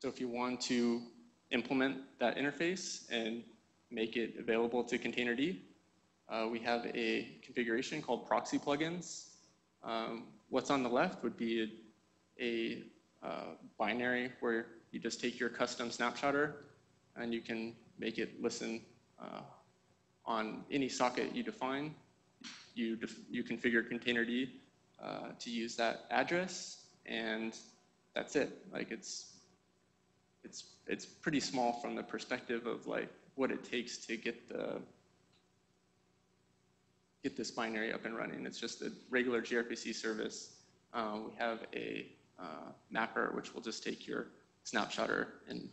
So if you want to implement that interface and make it available to Containerd, uh, we have a configuration called proxy plugins. Um, what's on the left would be a, a uh, binary where you just take your custom snapshotter and you can make it listen uh, on any socket you define. You, def you configure containerd uh, to use that address and that's it. Like it's, it's, it's pretty small from the perspective of like what it takes to get the get this binary up and running. It's just a regular gRPC service. Uh, we have a uh, mapper, which will just take your snapshotter and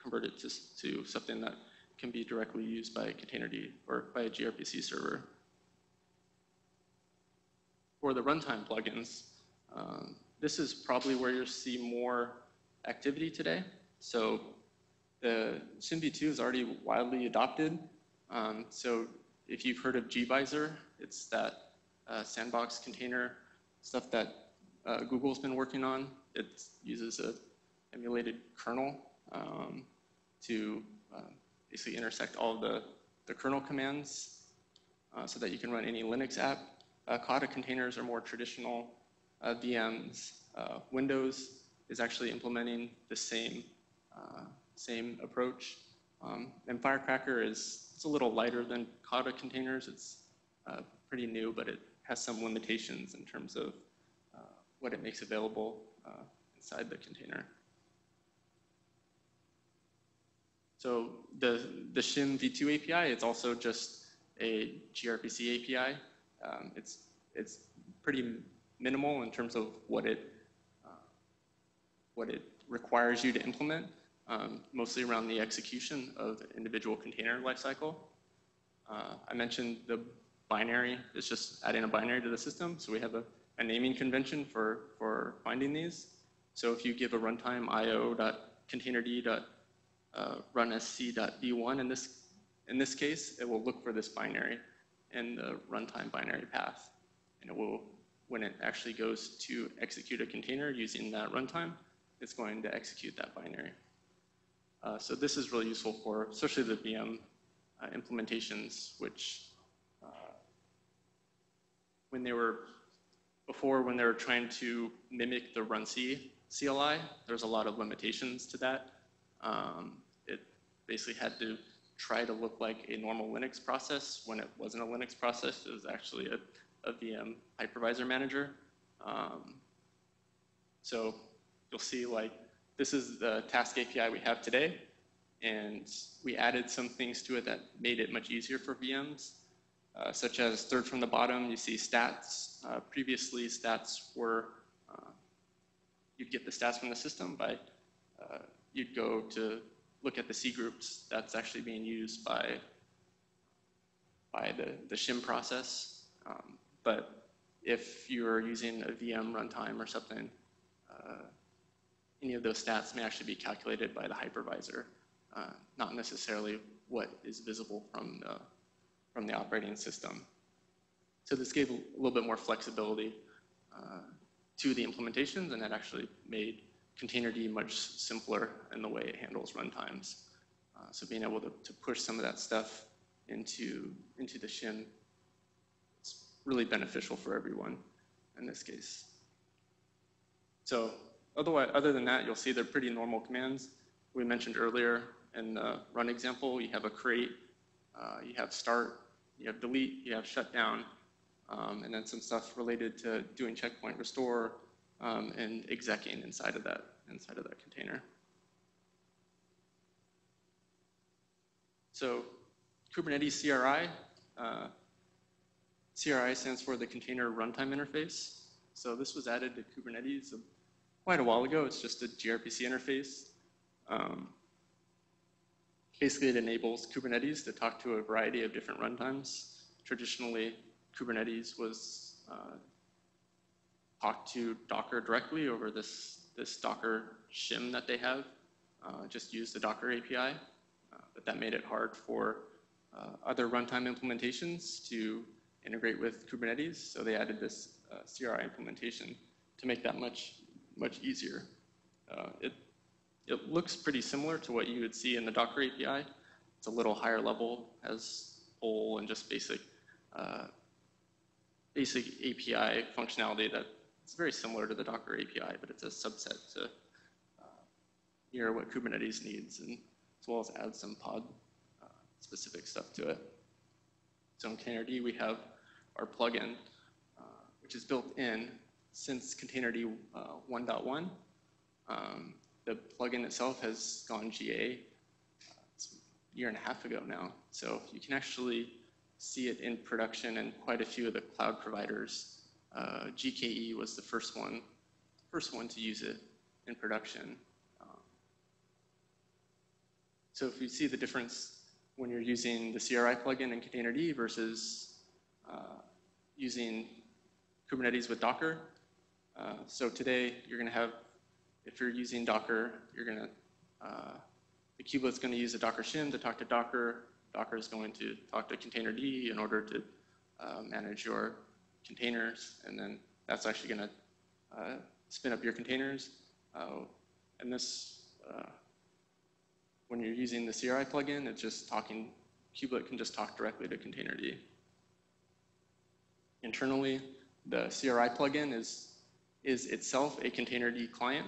convert it to, to something that can be directly used by a containerd or by a gRPC server. For the runtime plugins, um, this is probably where you'll see more activity today. So the Shim v2 is already widely adopted. Um, so if you've heard of gVisor, it's that uh, sandbox container stuff that uh, Google's been working on. It uses a emulated kernel um, to uh, basically intersect all the, the kernel commands uh, so that you can run any Linux app. Uh, Kata containers are more traditional uh, VMs. Windows is actually implementing the same, same approach. Um, and Firecracker is it's a little lighter than Kata containers. It's uh, pretty new, but it has some limitations in terms of uh, what it makes available uh, inside the container. So the, the Shim v2 API, it's also just a gRPC API. Um, it's, it's pretty minimal in terms of what it, uh, what it requires you to implement um, mostly around the execution of the individual container lifecycle. Uh, I mentioned the binary is just adding a binary to the system. So we have a, a naming convention for, for finding these. So if you give a runtime io.containerd.runsc.v1 in this, in this case, it will look for this binary in the runtime binary path. And it will, when it actually goes to execute a container using that runtime, it's going to execute that binary. Uh, so this is really useful for especially the VM uh, implementations, which uh, when they were, before when they were trying to mimic the runc CLI, there's a lot of limitations to that. Um, it basically had to try to look like a normal Linux process when it wasn't a Linux process. It was actually a, a VM hypervisor manager. Um, so you'll see like this is the task API we have today, and we added some things to it that made it much easier for VMs, uh, such as third from the bottom, you see stats. Uh, previously, stats were uh, you'd get the stats from the system by, uh, you'd go to look at the C groups that's actually being used by, by the, the shim process. Um, but if you're using a VM runtime or something, uh, any of those stats may actually be calculated by the hypervisor, uh, not necessarily what is visible from the, from the operating system. So this gave a little bit more flexibility uh, to the implementations, and that actually made Containerd much simpler in the way it handles runtimes. Uh, so being able to, to push some of that stuff into, into the shim is really beneficial for everyone in this case. So otherwise, other than that, you'll see they're pretty normal commands. We mentioned earlier in the run example, you have a create, uh, you have start, you have delete, you have shutdown, um, and then some stuff related to doing checkpoint restore um, and execing inside of that inside of that container. So Kubernetes CRI, uh, CRI stands for the Container Runtime Interface. So this was added to Kubernetes quite a while ago. It's just a gRPC interface. Um, basically, it enables Kubernetes to talk to a variety of different runtimes. Traditionally, Kubernetes was uh, talked to Docker directly over this, this Docker shim that they have. Uh, just use the Docker API, uh, but that made it hard for uh, other runtime implementations to integrate with Kubernetes. So they added this uh, CRI implementation to make that much, much easier. Uh, it, it looks pretty similar to what you would see in the Docker API. It's a little higher level, has pull and just basic basic API functionality that it's very similar to the Docker API, but it's a subset to uh, mirror what Kubernetes needs, and as well as add some pod uh, specific stuff to it. So in Containerd, we have our plugin, uh, which is built in since Containerd 1.1. Um, the plugin itself has gone GA uh, a year and a half ago now. So you can actually see it in production and quite a few of the cloud providers. Uh, GKE was the first one, first one to use it in production. Um, so if you see the difference when you're using the CRI plugin in Containerd versus uh, using Kubernetes with Docker. Uh, so today you're going to have, if you're using Docker, you're going to, uh, the kubelet's going to use a Docker shim to talk to Docker. Docker is going to talk to Containerd in order to uh, manage your containers, and then that's actually going to uh, spin up your containers. Uh, and this, when you're using the CRI plugin, it's just talking, kubelet can just talk directly to Containerd. Internally, the CRI plugin is, is itself a Containerd client.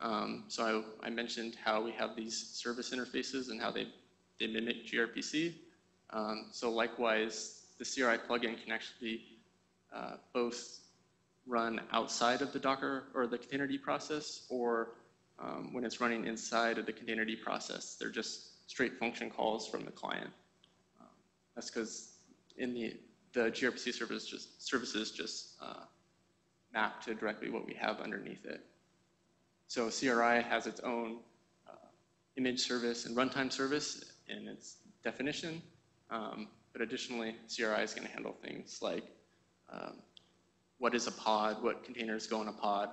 Um, so I, I mentioned how we have these service interfaces and how they they mimic gRPC. Um, so likewise, the CRI plugin can actually uh, both run outside of the Docker or the Containerd process, or um, when it's running inside of the Containerd process, they're just straight function calls from the client. Um, that's because in the the gRPC service just, services just uh, map to directly what we have underneath it. So CRI has its own uh, image service and runtime service, in its definition. Um, but additionally, CRI is going to handle things like um, what is a pod, what containers go in a pod.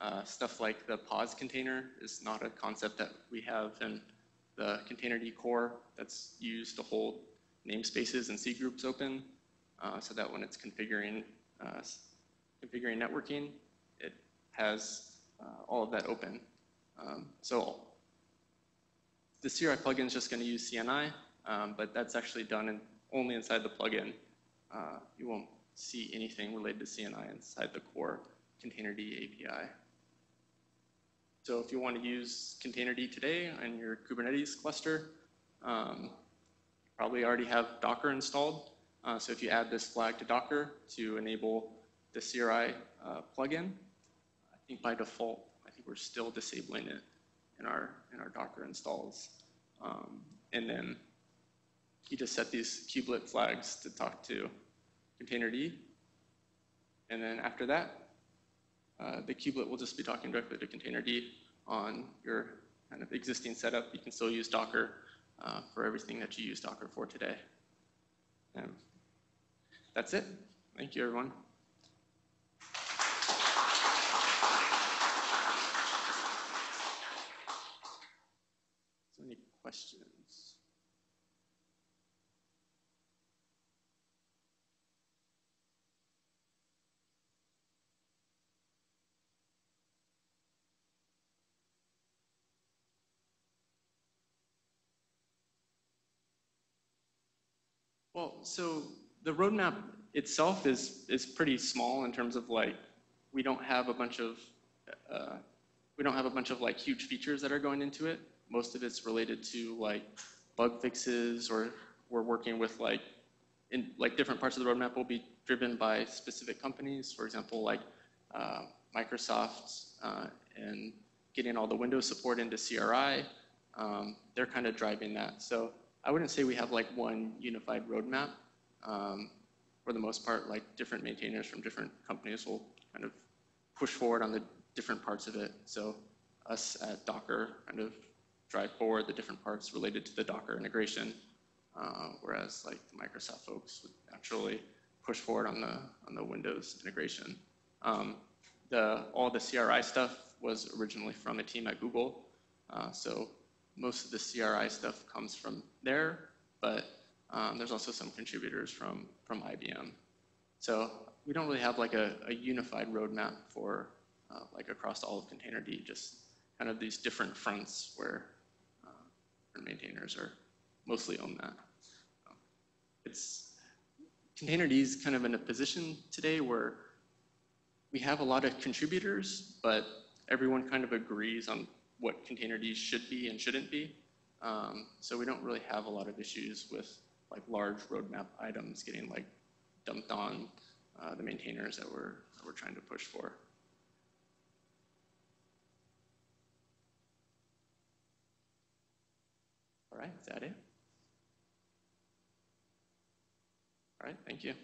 Uh, stuff like the pods container is not a concept that we have in the Containerd core that's used to hold namespaces and C groups open uh, so that when it's configuring, uh, configuring networking, it has uh, all of that open. Um, so the CRI plugin is just going to use CNI, um, but that's actually done in, only inside the plugin. Uh, you won't see anything related to CNI inside the core Containerd API. So if you want to use Containerd today on your Kubernetes cluster, um, probably already have Docker installed. Uh, so if you add this flag to Docker to enable the CRI uh, plugin, I think by default, I think we're still disabling it in our, in our Docker installs. Um, and then you just set these kubelet flags to talk to containerd. And then after that, Uh, the kubelet will just be talking directly to Containerd on your kind of existing setup. You can still use Docker uh, for everything that you use Docker for today. And that's it. Thank you, everyone. So any questions? Well, so the roadmap itself is is pretty small in terms of like we don't have a bunch of uh, we don't have a bunch of like huge features that are going into it. Most of it's related to like bug fixes, or we're working with like in like different parts of the roadmap will be driven by specific companies. For example, like uh, Microsoft uh, and getting all the Windows support into CRI. Um, they're kind of driving that. So I wouldn't say we have like one unified roadmap. Um, for the most part, like different maintainers from different companies will kind of push forward on the different parts of it. So us at Docker kind of drive forward the different parts related to the Docker integration, uh, whereas like the Microsoft folks would actually push forward on the on the Windows integration. Um, the all the CRI stuff was originally from a team at Google, uh, so most of the CRI stuff comes from there, but um, there's also some contributors from, from IBM. So we don't really have like a, a unified roadmap for uh, like across all of Containerd, just kind of these different fronts where maintainers are mostly own that. It's Containerd is kind of in a position today where we have a lot of contributors, but everyone kind of agrees on what Containerd should be and shouldn't be. Um, so we don't really have a lot of issues with like large roadmap items getting like dumped on uh, the maintainers that we're, that we're trying to push for. Right, is that it? All right, thank you.